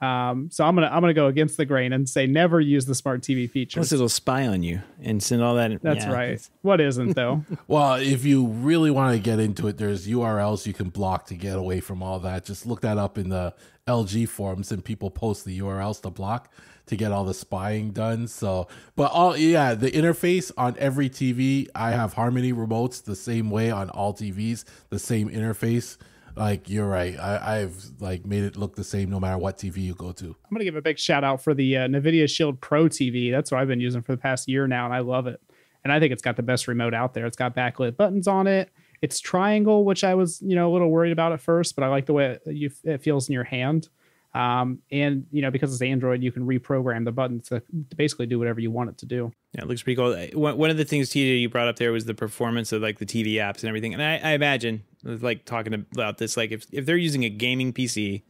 Um, so I'm gonna I'm gonna go against the grain and say never use the smart TV feature. Plus, it'll spy on you and send all that. That's yeah. right. What isn't though? well, if you really want to get into it, there's URLs you can block to get away from all that. Just look that up in the LG forums, and people post the URLs to block to get all the spying done. So, but all yeah, the interface on every TV, I have Harmony remotes the same way on all TVs, the same interface. Like you're right, I, have like made it look the same no matter what TV you go to. I'm gonna give a big shout out for the uh, Nvidia Shield Pro TV. That's what I've been using for the past year now, and I love it. And I think it's got the best remote out there. It's got backlit buttons on it. It's triangle, which I was you know a little worried about at first, but I like the way it, it feels in your hand. Um, and you know, because it's Android, you can reprogram the buttons to, to, basically do whatever you want it to do. Yeah, it looks pretty cool. One of the things TJ you brought up there was the performance of like the TV apps and everything. And I, I imagine, like talking about this, like if if they're using a gaming PC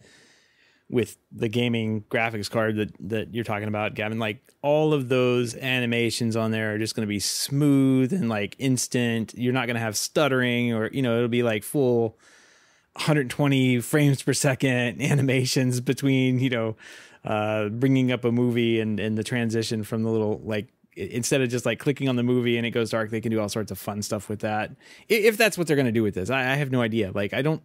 with the gaming graphics card that that you're talking about, Gavin, like all of those animations on there are just going to be smooth and like instant. You're not going to have stuttering or you know it'll be like full 120 frames per second animations between you know uh, bringing up a movie and and the transition from the little like instead of just like clicking on the movie and it goes dark they can do all sorts of fun stuff with that. If that's what they're going to do with this I, I have no idea. Like i don't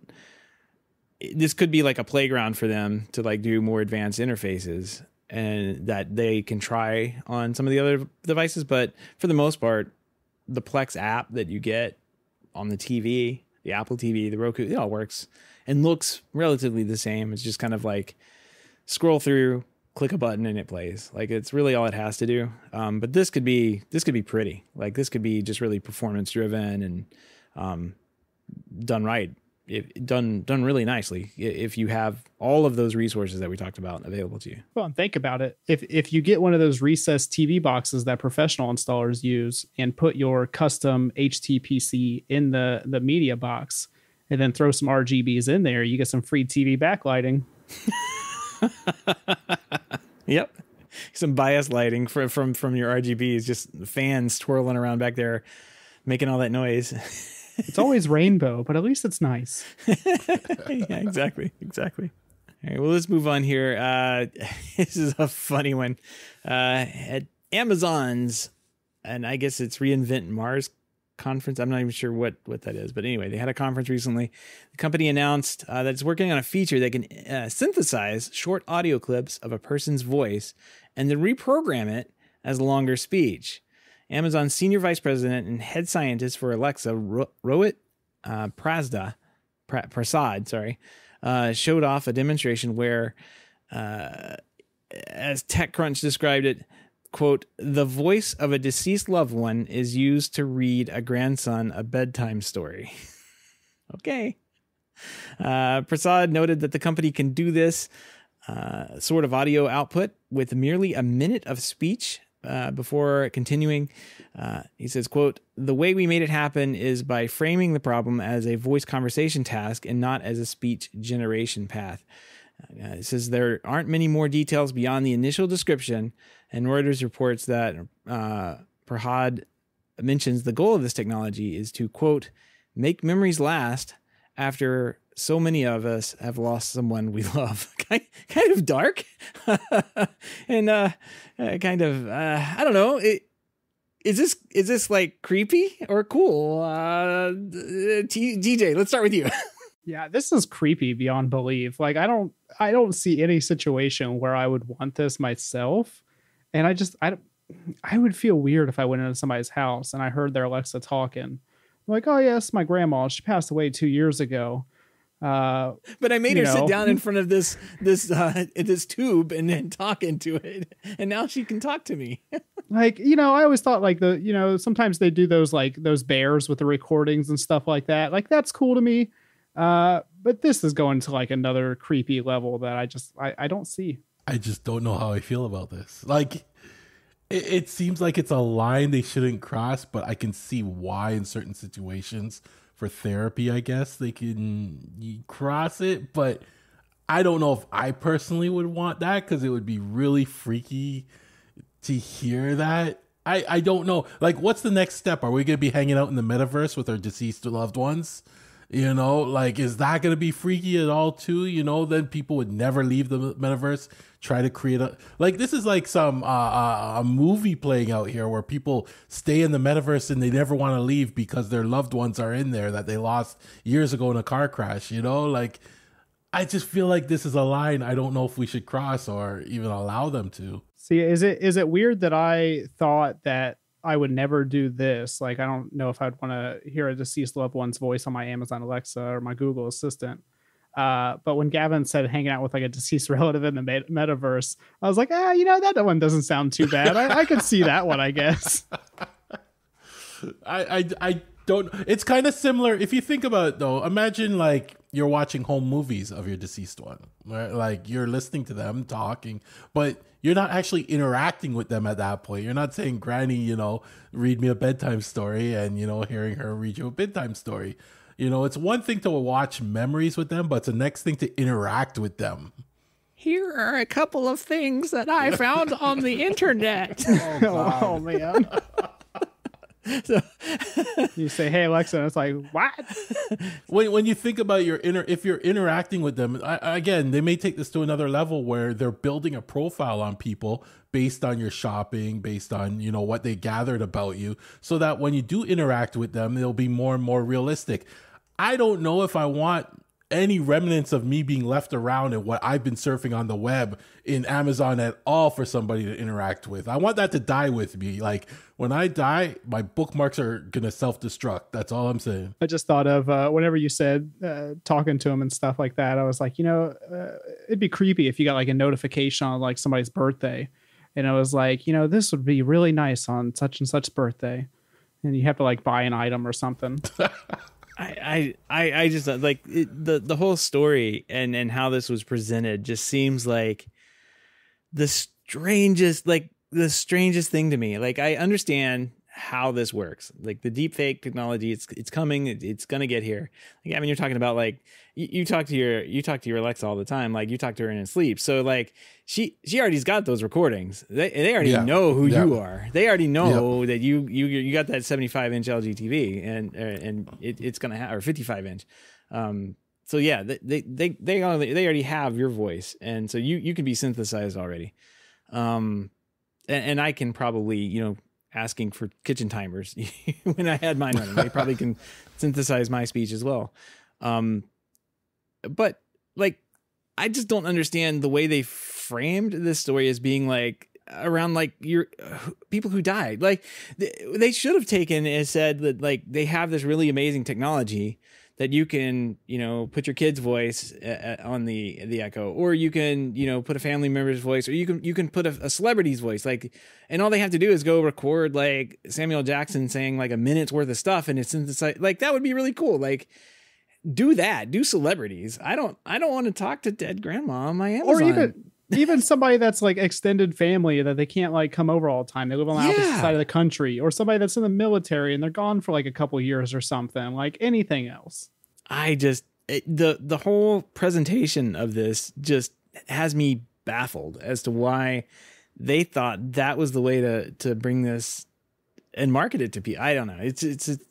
this could be like a playground for them to like do more advanced interfaces and that they can try on some of the other devices but for the most part the plex app that you get on the tv the Apple TV, the Roku, it all works and looks relatively the same. It's just kind of like scroll through, click a button and it plays. Like it's really all it has to do. Um, but this could be this could be pretty. Like this could be just really performance driven and um, done right. If, done done really nicely if you have all of those resources that we talked about available to you. Well, and think about it. If if you get one of those recessed TV boxes that professional installers use and put your custom HTPC in the the media box and then throw some RGBs in there, you get some free TV backlighting. yep. Some bias lighting from from from your RGBs, just fans twirling around back there making all that noise. it's always rainbow, but at least it's nice. yeah, exactly. Exactly. All right, well, let's move on here. Uh, this is a funny one. Uh, at Amazon's, and I guess it's reInvent Mars conference. I'm not even sure what what that is, but anyway, they had a conference recently. The company announced uh, that it's working on a feature that can uh, synthesize short audio clips of a person's voice and then reprogram it as longer speech. Amazon's senior vice president and head scientist for Alexa, Ro- Rohit uh, Prasda, pra- Prasad, sorry, uh, showed off a demonstration where, uh, as TechCrunch described it, quote, the voice of a deceased loved one is used to read a grandson a bedtime story. okay. Uh, Prasad noted that the company can do this uh, sort of audio output with merely a minute of speech uh, before continuing. Uh, he says, quote, the way we made it happen is by framing the problem as a voice conversion task and not as a speech generation path. Uh, says there aren't many more details beyond the initial description, and Reuters reports that uh, Prahad mentions the goal of this technology is to, quote, make memories last after so many of us have lost someone we love. kind of dark, and uh, uh, kind of uh, I don't know. It, is this is this like creepy or cool? Uh, T- DJ, let's start with you. yeah, this is creepy beyond belief. Like I don't I don't see any situation where I would want this myself, and I just I I would feel weird if I went into somebody's house and I heard their Alexa talking. I'm like, oh yes, my grandma. She passed away two years ago. Uh, but I made her know. sit down in front of this this uh, this tube and then talk into it, and now she can talk to me. like you know, I always thought like the you know sometimes they do those like those bears with the recordings and stuff like that. Like that's cool to me. Uh, but this is going to like another creepy level that I just I, I don't see. I just don't know how I feel about this. Like it, it seems like it's a line they shouldn't cross, but I can see why in certain situations for therapy, I guess they can cross it, but I don't know if I personally would want that because it would be really freaky to hear that. I, I don't know. Like, what's the next step? Are we going to be hanging out in the metaverse with our deceased loved ones? You know, like, is that going to be freaky at all, too? You know, then people would never leave the metaverse try to create a like this is like some uh, uh, a movie playing out here where people stay in the metaverse and they never want to leave because their loved ones are in there that they lost years ago in a car crash you know like i just feel like this is a line i don't know if we should cross or even allow them to see is it is it weird that i thought that I would never do this. Like, I don't know if I'd want to hear a deceased loved one's voice on my Amazon Alexa or my Google Assistant. Uh, but when Gavin said hanging out with like a deceased relative in the met- metaverse, I was like, ah, you know, that one doesn't sound too bad. I, I could see that one, I guess. I, I, I don't. It's kind of similar. If you think about it, though, imagine like you're watching home movies of your deceased one, right? Like you're listening to them talking, but you're not actually interacting with them at that point. You're not saying, Granny, you know, read me a bedtime story and, you know, hearing her read you a bedtime story. You know, it's one thing to watch memories with them, but it's the next thing to interact with them. Here are a couple of things that I found on the internet. oh, oh man. so you say, "Hey Alexa," and it's like, "What?" when when you think about your inner, if you're interacting with them, I, again, they may take this to another level where they're building a profile on people based on your shopping, based on you know what they gathered about you, so that when you do interact with them, they'll be more and more realistic. I don't know if I want any remnants of me being left around and what I've been surfing on the web in Amazon at all for somebody to interact with. I want that to die with me. Like when I die, my bookmarks are gonna self destruct. That's all I'm saying. I just thought of uh, whenever you said uh, talking to him and stuff like that. I was like, you know, uh, it'd be creepy if you got like a notification on like somebody's birthday, and I was like, you know, this would be really nice on such and such birthday, and you have to like buy an item or something. I, I, I just like it, the the whole story and and how this was presented just seems like the strangest like the strangest thing to me. Like I understand how this works. Like the deep fake technology, it's it's coming. It, it's gonna get here. Like I mean, you're talking about like you, you, talk to your you talk to your Alexa all the time. Like you talk to her in her sleep. So like she she already's got those recordings. They they already yeah. know who yeah. you are. They already know yep. that you you you got that 75 inch LG TV and uh, and it, it's gonna have or 55 inch. Um, so yeah, they they they they already, they already have your voice, and so you you can be synthesized already. Um, and, and I can probably you know asking for kitchen timers when I had mine running. They probably can synthesize my speech as well. Um, but like, I just don't understand the way they framed this story as being like around like your uh, people who died. Like they, they should have taken and said that like they have this really amazing technology that you can you know put your kid's voice uh, uh, on the the echo or you can you know put a family member's voice or you can you can put a, a, celebrity's voice like and all they have to do is go record like samuel jackson saying like a minute's worth of stuff and it's synthesized like that would be really cool like do that do celebrities i don't i don't want to talk to dead grandma on my Amazon. or even even somebody that's like extended family that they can't like come over all the time. They live on the yeah. opposite side of the country, or somebody that's in the military and they're gone for like a couple years or something. Like anything else. I just it, the the whole presentation of this just has me baffled as to why they thought that was the way to to bring this and market it to people. I don't know. It's it's, it's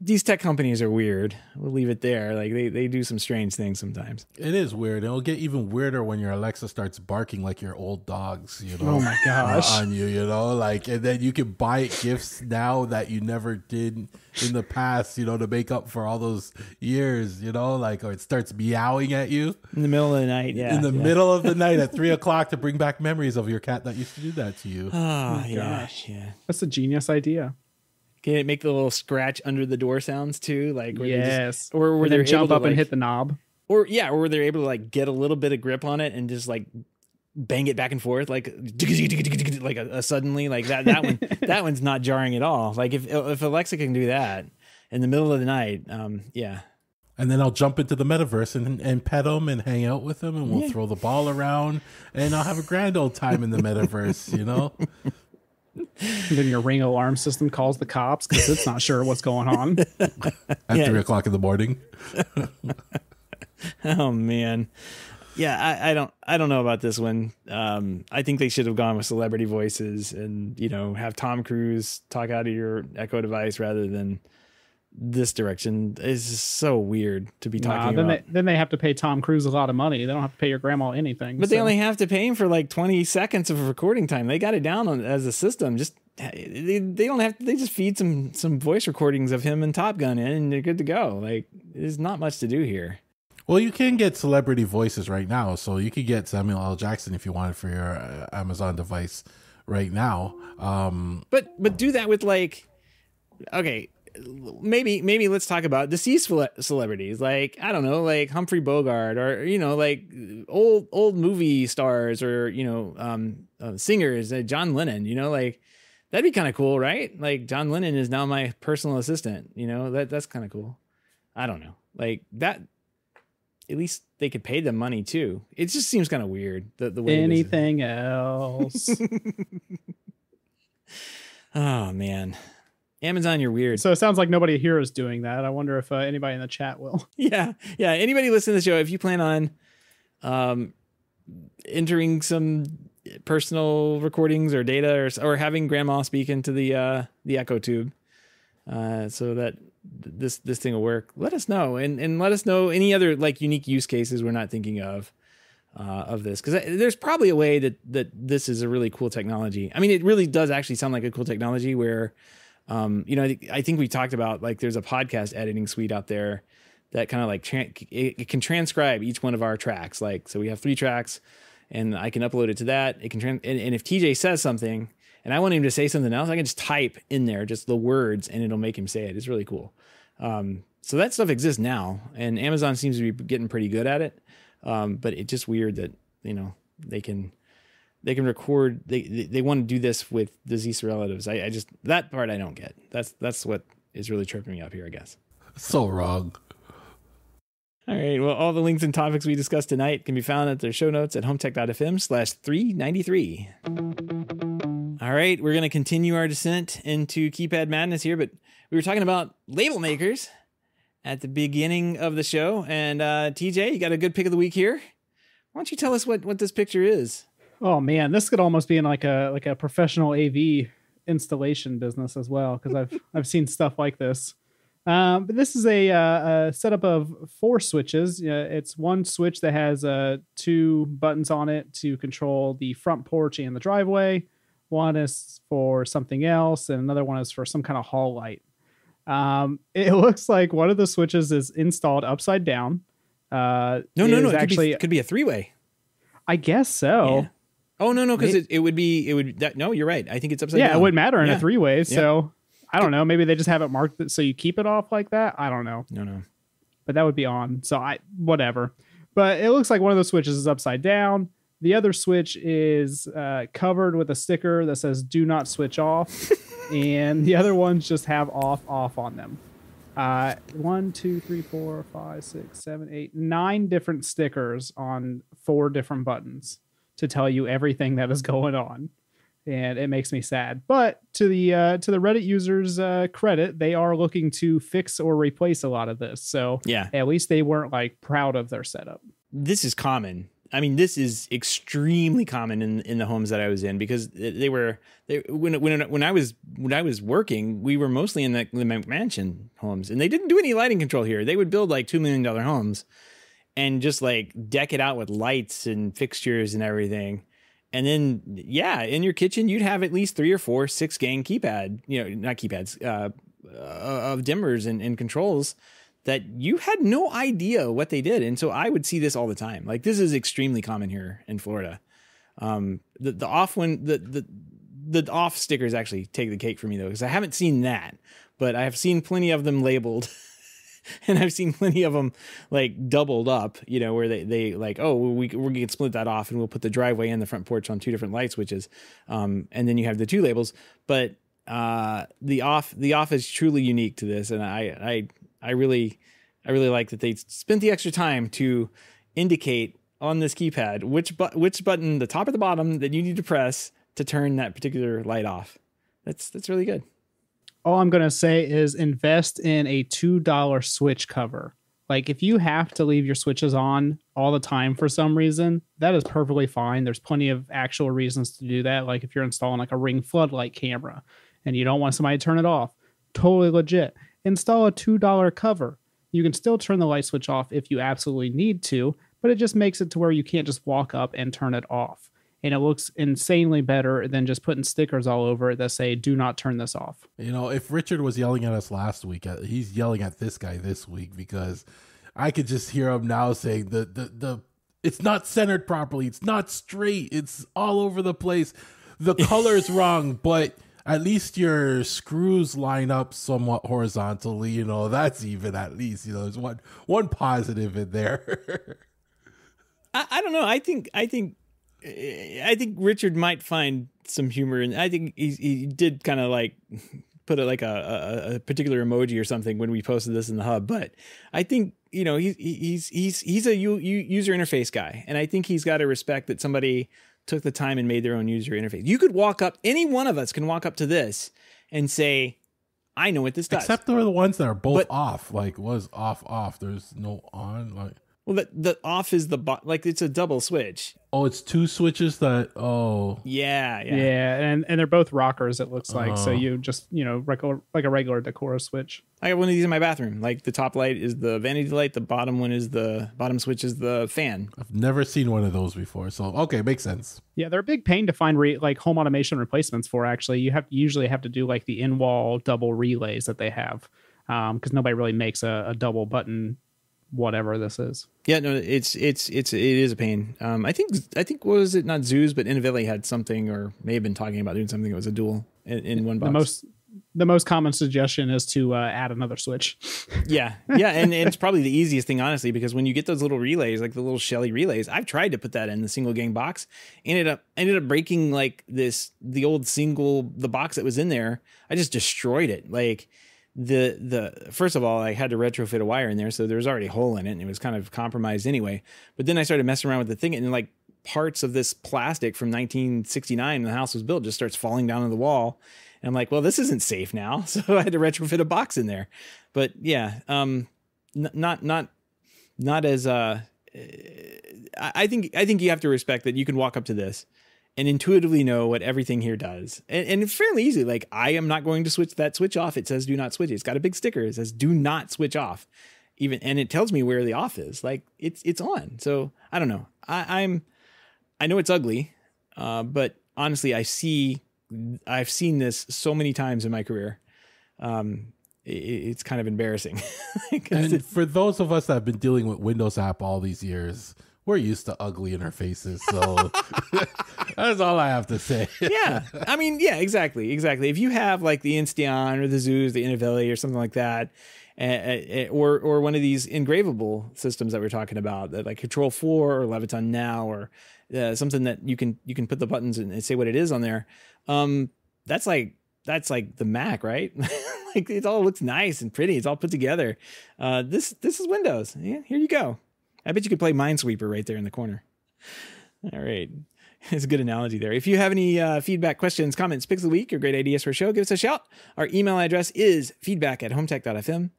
these tech companies are weird. We'll leave it there. Like they, they do some strange things sometimes. It is weird. It'll get even weirder when your Alexa starts barking like your old dogs, you know. Oh my gosh. on you, you know, like and then you can buy gifts now that you never did in the past, you know, to make up for all those years, you know, like or it starts meowing at you. In the middle of the night, yeah. In the yeah. middle of the night at three o'clock to bring back memories of your cat that used to do that to you. Ah, oh, oh yeah, gosh. yeah. That's a genius idea. Can it make the little scratch under the door sounds too? Like yes, just, or where they jump up like, and hit the knob, or yeah, or were they're able to like get a little bit of grip on it and just like bang it back and forth like like a, a suddenly like that that one that one's not jarring at all. Like if if Alexa can do that in the middle of the night, um, yeah. And then I'll jump into the metaverse and, and pet them and hang out with them, and we'll yeah. throw the ball around, and I'll have a grand old time in the metaverse. You know. then your ring alarm system calls the cops because it's not sure what's going on at yeah. three o'clock in the morning. oh man, yeah, I, I, don't, I don't know about this one. Um, I think they should have gone with celebrity voices and you know have Tom Cruise talk out of your Echo device rather than this direction is so weird to be talking nah, then about. They, then they have to pay Tom Cruise a lot of money. They don't have to pay your grandma anything. But so. they only have to pay him for like 20 seconds of recording time. They got it down on, as a system. Just they, they don't have to, they just feed some some voice recordings of him and Top Gun in and they're good to go. Like there's not much to do here. Well, you can get celebrity voices right now. So you could get Samuel L. Jackson if you wanted for your uh, Amazon device right now. Um, but but do that with like okay, maybe maybe let's talk about deceased celebrities like i don't know like humphrey bogart or you know like old old movie stars or you know um uh, singers uh, john lennon you know like that'd be kind of cool right? Like john lennon is now my personal assistant you know that that's kind of cool. I don't know like that at least they could pay them money too. It just seems kind of weird the, the way anything else? Oh man Amazon, you're weird. So it sounds like nobody here is doing that. I wonder if uh, anybody in the chat will. Yeah, yeah. Anybody listening to the show, if you plan on um, entering some personal recordings or data, or or having Grandma speak into the uh, the Echo Tube, uh, so that this this thing will work, let us know, and and let us know any other like unique use cases we're not thinking of. Uh, of this because there's probably a way that that this is a really cool technology. I mean, it really does actually sound like a cool technology where um, you know, I, think we talked about like there's a podcast editing suite out there that kind of like tran it, it can transcribe each one of our tracks. Like so, we have three tracks, and I can upload it to that. It can and, and if TJ says something, and I want him to say something else, I can just type in there just the words, and it'll make him say it. It's really cool. Um, so that stuff exists now, and Amazon seems to be getting pretty good at it. Um, but it's just weird that you know they can they can record they they, they want to do this with deceased relatives. I, I just that part I don't get. That's that's what is really tripping me up here, I guess. So wrong. All right. Well, all the links and topics we discussed tonight can be found at their show notes at hometech.fm slash 393. All right. We're going to continue our descent into keypad madness here, but we were talking about label makers at the beginning of the show. And uh, TJ, you got a good pick of the week here. Why don't you tell us what, what this picture is? Oh man, this could almost be in like a like a professional AV installation business as well because I've I've seen stuff like this. Um, but this is a, uh, a setup of four switches. Uh, it's one switch that has uh, two buttons on it to control the front porch and the driveway. One is for something else, and another one is for some kind of hall light. Um, it looks like one of the switches is installed upside down. Uh, No, no, no. It could, be, actually, could be a three way. I guess so. Yeah. Oh, no, no. Because it, it would be, it would, that, no, you're right. I think it's upside yeah, down. it wouldn't matter in Yeah. a three way. So I don't know. Maybe they just have it marked that- so you keep it off like that. I don't know, No, no. but that would be on. So I whatever. But it looks like one of those switches is upside down. The other switch is uh, covered with a sticker that says "Do not switch off," and the other ones just have "off" off on them. Uh, one, two, three, four, five, six, seven, eight, nine different stickers on four different buttons to tell you everything that is going on and it makes me sad. But to the uh, to the Reddit users' uh, credit, they are looking to fix or replace a lot of this. So Yeah. at least they weren't like proud of their setup. this is common. I mean, this is extremely common in in the homes that I was in because they were they when when when I was when I was working, we were mostly in the, the mansion homes, and they didn't do any lighting control here. They would build like two million dollar homes, and just like deck it out with lights and fixtures and everything. And then, yeah, in your kitchen, you'd have at least three or four six gang keypad, you know, not keypads, uh, uh, of dimmers and, and controls that you had no idea what they did. And so I would see this all the time. Like this is extremely common here in Florida. Um, the, the off one, the, the, the off stickers actually take the cake for me though, because I haven't seen that, but I have seen plenty of them labeled. and I've seen plenty of them like doubled up, you know, where they, they like, oh, we, we can split that off and we'll put the driveway and the front porch on two different light switches. Um, and then you have the two labels, but, uh, the off, the off is truly unique to this. And I, I, I really, I really like that they spent the extra time to indicate on this keypad which but which button, the top or the bottom, that you need to press to turn that particular light off. That's that's really good. All I'm gonna say is invest in a two dollar switch cover. Like if you have to leave your switches on all the time for some reason, that is perfectly fine. There's plenty of actual reasons to do that. Like if you're installing like a ring floodlight camera and you don't want somebody to turn it off, totally legit. Install a two dollar cover. You can still turn the light switch off if you absolutely need to, but it just makes it to where you can't just walk up and turn it off. And it looks insanely better than just putting stickers all over it that say "Do not turn this off." You know, if Richard was yelling at us last week, uh, he's yelling at this guy this week because I could just hear him now saying the the the it's not centered properly, it's not straight, it's all over the place. The color's wrong, but at least your screws line up somewhat horizontally. You know, that's even at least you know there's one one positive in there. I, I don't know. I think I think I think Richard might find some humor, and I think he he did kind of like put a, like a, a, a particular emoji or something when we posted this in the hub. But I think you know he's he's he's he's a u, u, user interface guy, and I think he's got to respect that somebody took the time and made their own user interface. You could walk up, any one of us can walk up to this and say, "I know what this does." Except for the ones that are both But- off. Like was off off. There's no on. Like well, the, the off is the bo- like it's a double switch. oh, it's two switches that oh Yeah, yeah. Yeah, and and they're both rockers. It looks like so Oh. you just you know regular like a regular Decora switch. I got one of these in my bathroom. Like the top light is the vanity light, the bottom one is the bottom switch is the fan. I've never seen one of those before. So okay, makes sense. Yeah, they're a big pain to find re- like home automation replacements for. Actually, you have you usually have to do like the in wall double relays that they have um, because nobody really makes a, a double button whatever this is. Yeah, no, it's it's it's it is a pain. Um, I think I think what was it not Zooz, but Inovelli had something, or may have been talking about doing something that was a dual in, in one box. The most the most common suggestion is to uh, add another switch. yeah, yeah, and, and, it's probably the easiest thing, honestly, because when you get those little relays, like the little Shelly relays, I've tried to put that in the single gang box, ended up ended up breaking like this the old single the box that was in there. I just destroyed it, like the the first of all, I had to retrofit a wire in there, so there was already a hole in it, and it was kind of compromised anyway. But then I started messing around with the thing, and like parts of this plastic from 1969 the house was built just starts falling down on the wall. And I'm like, well, this isn't safe now, so I had to retrofit a box in there. But yeah, um, n- not not not as uh, I think I think you have to respect that you can walk up to this and intuitively know what everything here does. And, and, it's fairly easy. Like I am not going to switch that switch off. It says do not switch. It's got a big sticker. It says do not switch off. Even and it tells me where the off is. Like it's it's on. So I don't know. I, I'm I know it's ugly, uh, but honestly, I see I've seen this so many times in my career. Um, it, it's kind of embarrassing. and for those of us that have been dealing with Windows app all these years, we're used to ugly interfaces, so that's all I have to say. yeah, I mean, yeah, exactly, exactly. If you have like the Insteon or the Zooz, the Inovelli or something like that, uh, or or one of these engravable systems that we're talking about, that like Control4 or Leviton Now, or uh, something that you can you can put the buttons and say what it is on there. Um, that's like that's like the Mac, right? like it all looks nice and pretty. It's all put together. Uh, this this is Windows. Yeah, here you go. I bet you could play Minesweeper right there in the corner. All right. It's a good analogy there. If you have any uh, feedback, questions, comments, picks of the week, or great ideas for a show, give us a shout. Our email address is feedback at hometech.fm,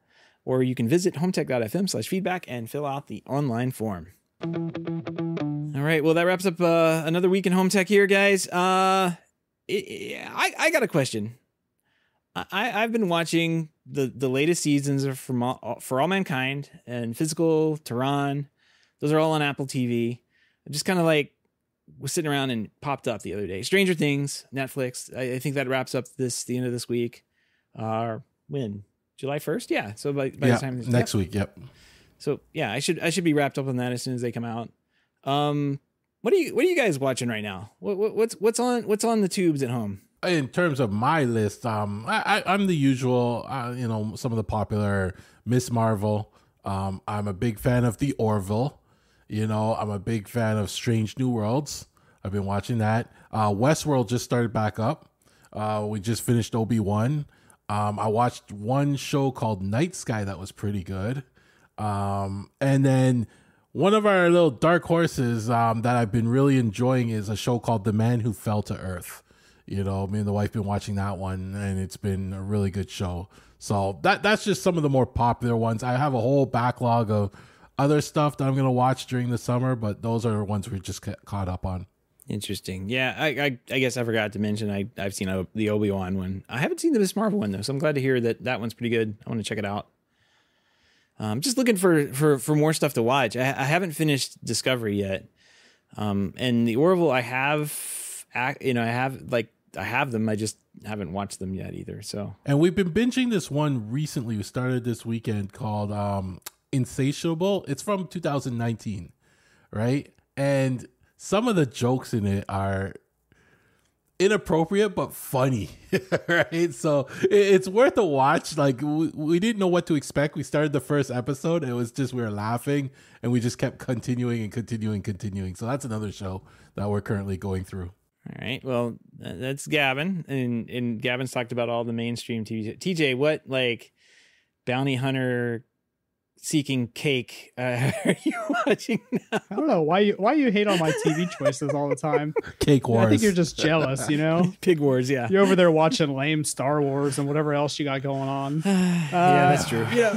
or you can visit hometech.fm slash feedback and fill out the online form. All right. Well, that wraps up uh, another week in home tech here, guys. Uh, I, I got a question. I, I've been watching the, the latest seasons of For All, For All Mankind and Physical, Tehran, those are all on Apple TV. I just kind of like was sitting around and popped up the other day. Stranger Things, Netflix. I, I think that wraps up this the end of this week. Uh, when July first? Yeah. So by, by yeah, the time next week, yep. So yeah, I should I should be wrapped up on that as soon as they come out. Um, what are you what are you guys watching right now? What, what what's what's on what's on the tubes at home? In terms of my list, um, I, I am the usual. Uh, you know, some of the popular Miss Marvel. Um, I'm a big fan of the Orville. You know, I'm a big fan of Strange New Worlds. I've been watching that. Uh, Westworld just started back up. Uh, we just finished Obi Wan. Um, I watched one show called Night Sky that was pretty good. Um, and then one of our little dark horses um, that I've been really enjoying is a show called The Man Who Fell to Earth. You know, me and the wife been watching that one, and it's been a really good show. So that that's just some of the more popular ones. I have a whole backlog of other stuff that I'm gonna watch during the summer, but those are the ones we just caught up on. Interesting. Yeah, I, I, I guess I forgot to mention I I've seen the Obi Wan one. I haven't seen the Miss Marvel one though, so I'm glad to hear that that one's pretty good. I want to check it out. I'm um, just looking for for for more stuff to watch. I, I haven't finished Discovery yet, um, and the Orville I have, you know, I have like I have them. I just haven't watched them yet either. So, and we've been binging this one recently. We started this weekend called um, Insatiable. It's from 2019, right? And some of the jokes in it are inappropriate but funny right? So it's worth a watch. Like we, didn't know what to expect. We started the first episode it was just we were laughing and we just kept continuing and continuing continuing. So that's another show that we're currently going through. All right. Well that's gavin and and gavin's talked about all the mainstream tv tj what like bounty hunter seeking cake uh, are you watching now? I don't know why you why you hate on my TV choices all the time. Cake Wars. I think you're just jealous, you know. Pig Wars, yeah. You're over there watching lame Star Wars and whatever else you got going on. Uh, yeah, that's true. Yeah.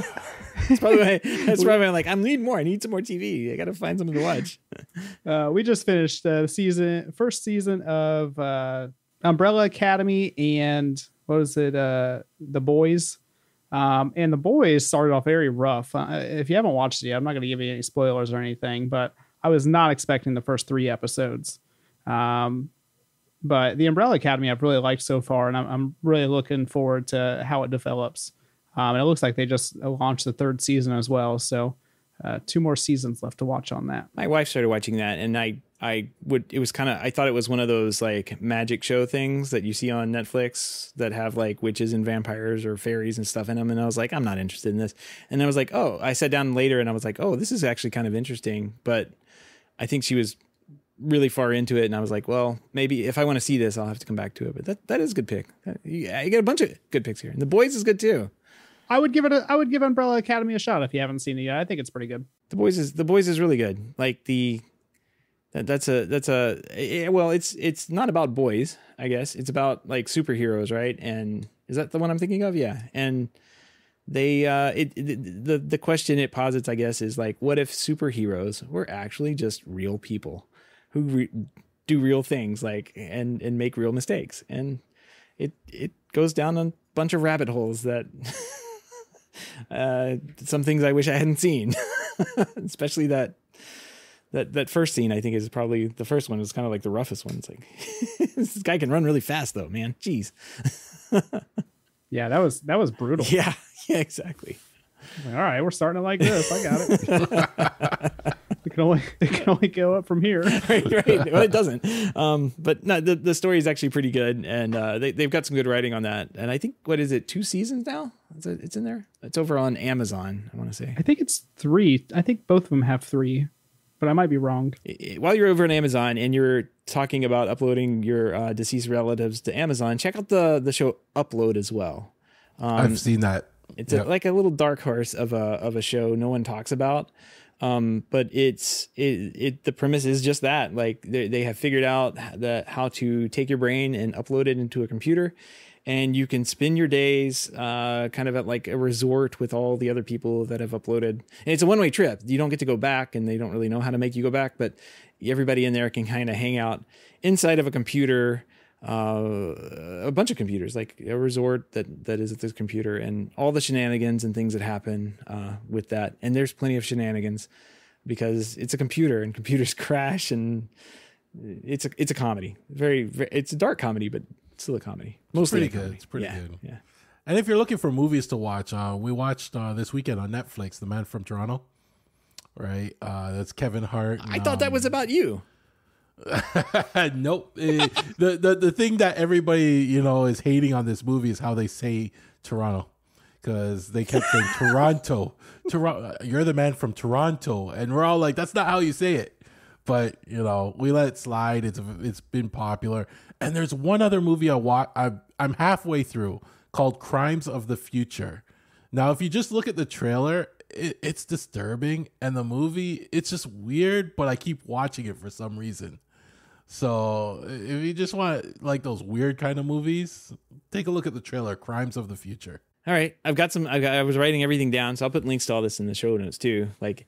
that's probably why, that's probably why I'm like I'm need more. I need some more TV. I got to find something to watch. Uh, we just finished the season, first season of uh, Umbrella Academy, and what is it? Uh, the Boys. Um, and the boys started off very rough. Uh, if you haven't watched it yet, I'm not going to give you any spoilers or anything, but I was not expecting the first three episodes. Um, but the Umbrella Academy I've really liked so far, and I'm, I'm really looking forward to how it develops. Um, and it looks like they just launched the third season as well. So uh, two more seasons left to watch on that. My wife started watching that, and I I would it was kind of I thought it was one of those like magic show things that you see on Netflix that have like witches and vampires or fairies and stuff in them, and I was like I'm not interested in this, and I was like oh I sat down later and I was like oh this is actually kind of interesting, but I think she was really far into it, and I was like well maybe if I want to see this I'll have to come back to it, but that that is a good pick. Uh, yeah, you get a bunch of good picks here, and the boys is good too. I would give it a I would give Umbrella Academy a shot if you haven't seen it yet. I think it's pretty good. The boys is the boys is really good. Like the that, that's a that's a eh, well it's it's not about boys I guess. It's about like superheroes right? And is that the one I'm thinking of? Yeah. And they uh it, it the the question it posits I guess is like what if superheroes were actually just real people who re- do real things like and and make real mistakes? And it it goes down a bunch of rabbit holes that uh some things I wish I hadn't seen especially that that that first scene I think is probably the first one is kind of like the roughest one. It's like this guy can run really fast though, man. Jeez. yeah, that was that was brutal. Yeah, yeah, exactly. All right, we're starting it like this. I got it. it can only it can only go up from here. right, right. Well, it doesn't. Um, but no, the the story is actually pretty good, and uh, they they've got some good writing on that. And I think what is it, two seasons now? It's, it's in there. It's over on Amazon. I want to say. I think it's three. I think both of them have three but I might be wrong. While you're over on Amazon and you're talking about uploading your uh, deceased relatives to Amazon, check out the the show Upload as well. Um, I've seen that. It's yep. a, like a little dark horse of a of a show no one talks about. Um, but it's it, it the premise is just that like they, they have figured out that how to take your brain and upload it into a computer and you can spend your days uh, kind of at like a resort with all the other people that have uploaded. And it's a one way trip. You don't get to go back, and they don't really know how to make you go back, but everybody in there can kind of hang out inside of a computer. Uh, a bunch of computers, like a resort that that is at this computer, and all the shenanigans and things that happen uh, with that. And there's plenty of shenanigans because it's a computer, and computers crash, and it's a it's a comedy. Very, very it's a dark comedy, but still a comedy. Mostly pretty good. It's pretty yeah, good. Yeah. And if you're looking for movies to watch, uh, we watched uh, this weekend on Netflix, The Man from Toronto. Right, uh, that's Kevin Hart. I thought that was um, about you. nope. Eh, the, the the thing that everybody you know is hating on this movie is how they say Toronto, because they kept saying Toronto. Toronto. You're the man from Toronto, and we're all like, that's not how you say it. But you know, we let it slide. It's it's been popular, and there's one other movie I watch. I'm halfway through called Crimes of the Future. Now, if you just look at the trailer, it, it's disturbing, and the movie it's just weird. But I keep watching it for some reason. So if you just want like those weird kind of movies, take a look at the trailer, Crimes of the Future. All right, I've got some. I've got, I was writing everything down, so I'll put links to all this in the show notes too. Like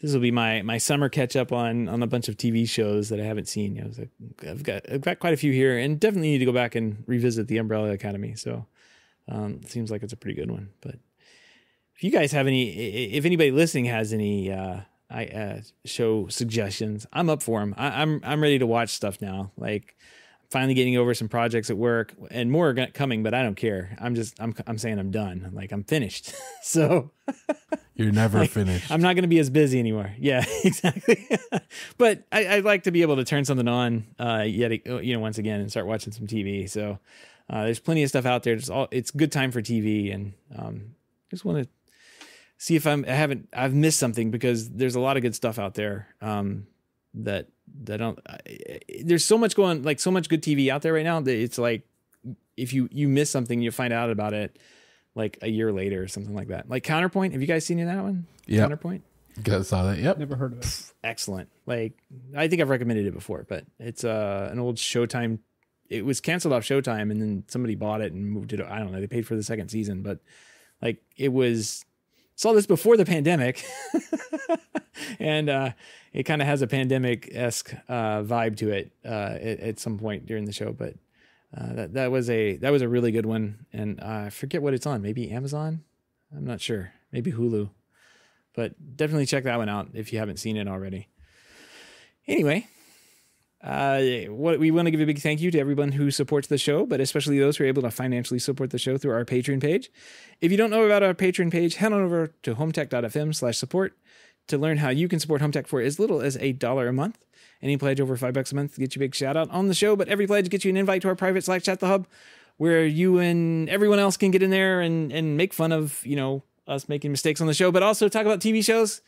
this will be my my summer catch up on on a bunch of TV shows that I haven't seen. You know, like, I've got I've got quite a few here, and definitely need to go back and revisit the Umbrella Academy. So um, it seems like it's a pretty good one. But if you guys have any, if anybody listening has any uh, I uh, show suggestions, I'm up for them. I, I'm I'm ready to watch stuff now. Like finally getting over some projects at work and more are coming, but I don't care. I'm just, I'm, I'm saying I'm done. Like I'm finished. so you're never like, finished. I'm not going to be as busy anymore. Yeah, exactly. but I, would like to be able to turn something on, uh, yet, you know, once again and start watching some TV. So, uh, there's plenty of stuff out there. It's all, it's good time for TV and, um, just want to see if I'm, I haven't, I've missed something because there's a lot of good stuff out there. Um, that that don't there's so much going like so much good TV out there right now that it's like if you you miss something you find out about it like a year later or something like that. Like Counterpart, have you guys seen that one? Yeah. Counterpart. Guys saw that. Yep. Never heard of it. Excellent. Like I think I've recommended it before, but it's uh an old Showtime. It was canceled off Showtime, and then somebody bought it and moved it. I don't know. They paid for the second season, but like it was saw this before the pandemic, and uh, it kind of has a pandemic esque uh, vibe to it uh, at, at, some point during the show. But uh, that that was a that was a really good one, and I forget what it's on. Maybe Amazon. I'm not sure. Maybe Hulu. But definitely check that one out if you haven't seen it already. Anyway, uh, what we want to give a big thank you to everyone who supports the show, but especially those who are able to financially support the show through our Patreon page. If you don't know about our Patreon page, head on over to hometech.fm slash support. to learn how you can support Home Tech for as little as a dollar a month. Any pledge over five bucks a month gets you a big shout out on the show, but every pledge gets you an invite to our private Slack chat, the hub, where you and everyone else can get in there and, and make fun of, you know, us making mistakes on the show, but also talk about TV shows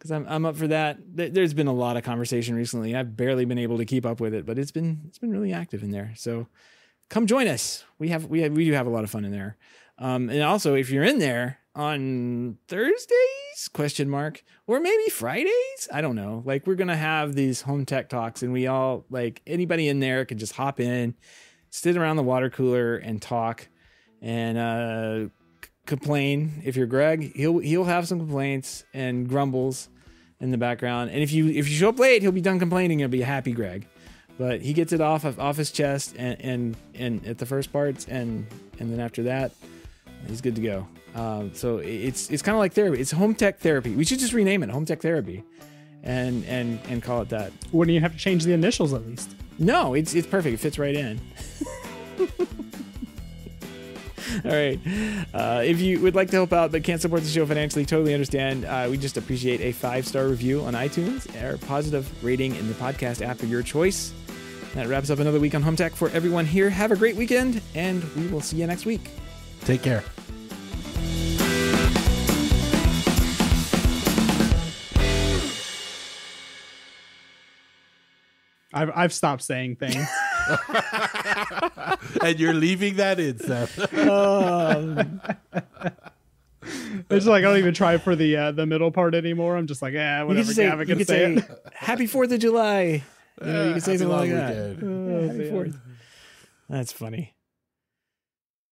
because I'm, I'm up for that. There's been a lot of conversation recently. I've barely been able to keep up with it, but it's been, it's been really active in there. So come join us. We have, we have, we do have a lot of fun in there. Um, and also if you're in there on Thursdays question mark or maybe Fridays I don't know like we're gonna have these home tech talks and we all like anybody in there can just hop in sit around the water cooler and talk and uh complain if you're Greg he'll he'll have some complaints and grumbles in the background and if you if you show up late he'll be done complaining He'll be a happy Greg but he gets it off of off his chest and and, and at the first parts and and then after that he's good to go um, so it's it's kind of like therapy. It's home tech therapy. We should just rename it home tech therapy, and and and call it that. Wouldn't you have to change the initials at least? No, it's it's perfect. It fits right in. All right. Uh, if you would like to help out but can't support the show financially, totally understand. Uh, we just appreciate a five star review on iTunes or positive rating in the podcast app of your choice. That wraps up another week on Home Tech for everyone here. Have a great weekend, and we will see you next week. Take care. I've I've stopped saying things. and you're leaving that in, Seth. Um, it's like I don't even try for the uh, the middle part anymore. I'm just like, yeah, You whatever. can say, Gavin you can can say, say. Happy Fourth of July. You know, you can eh, say Happy something like long that. weekend. Oh, happy Fourth. That's funny.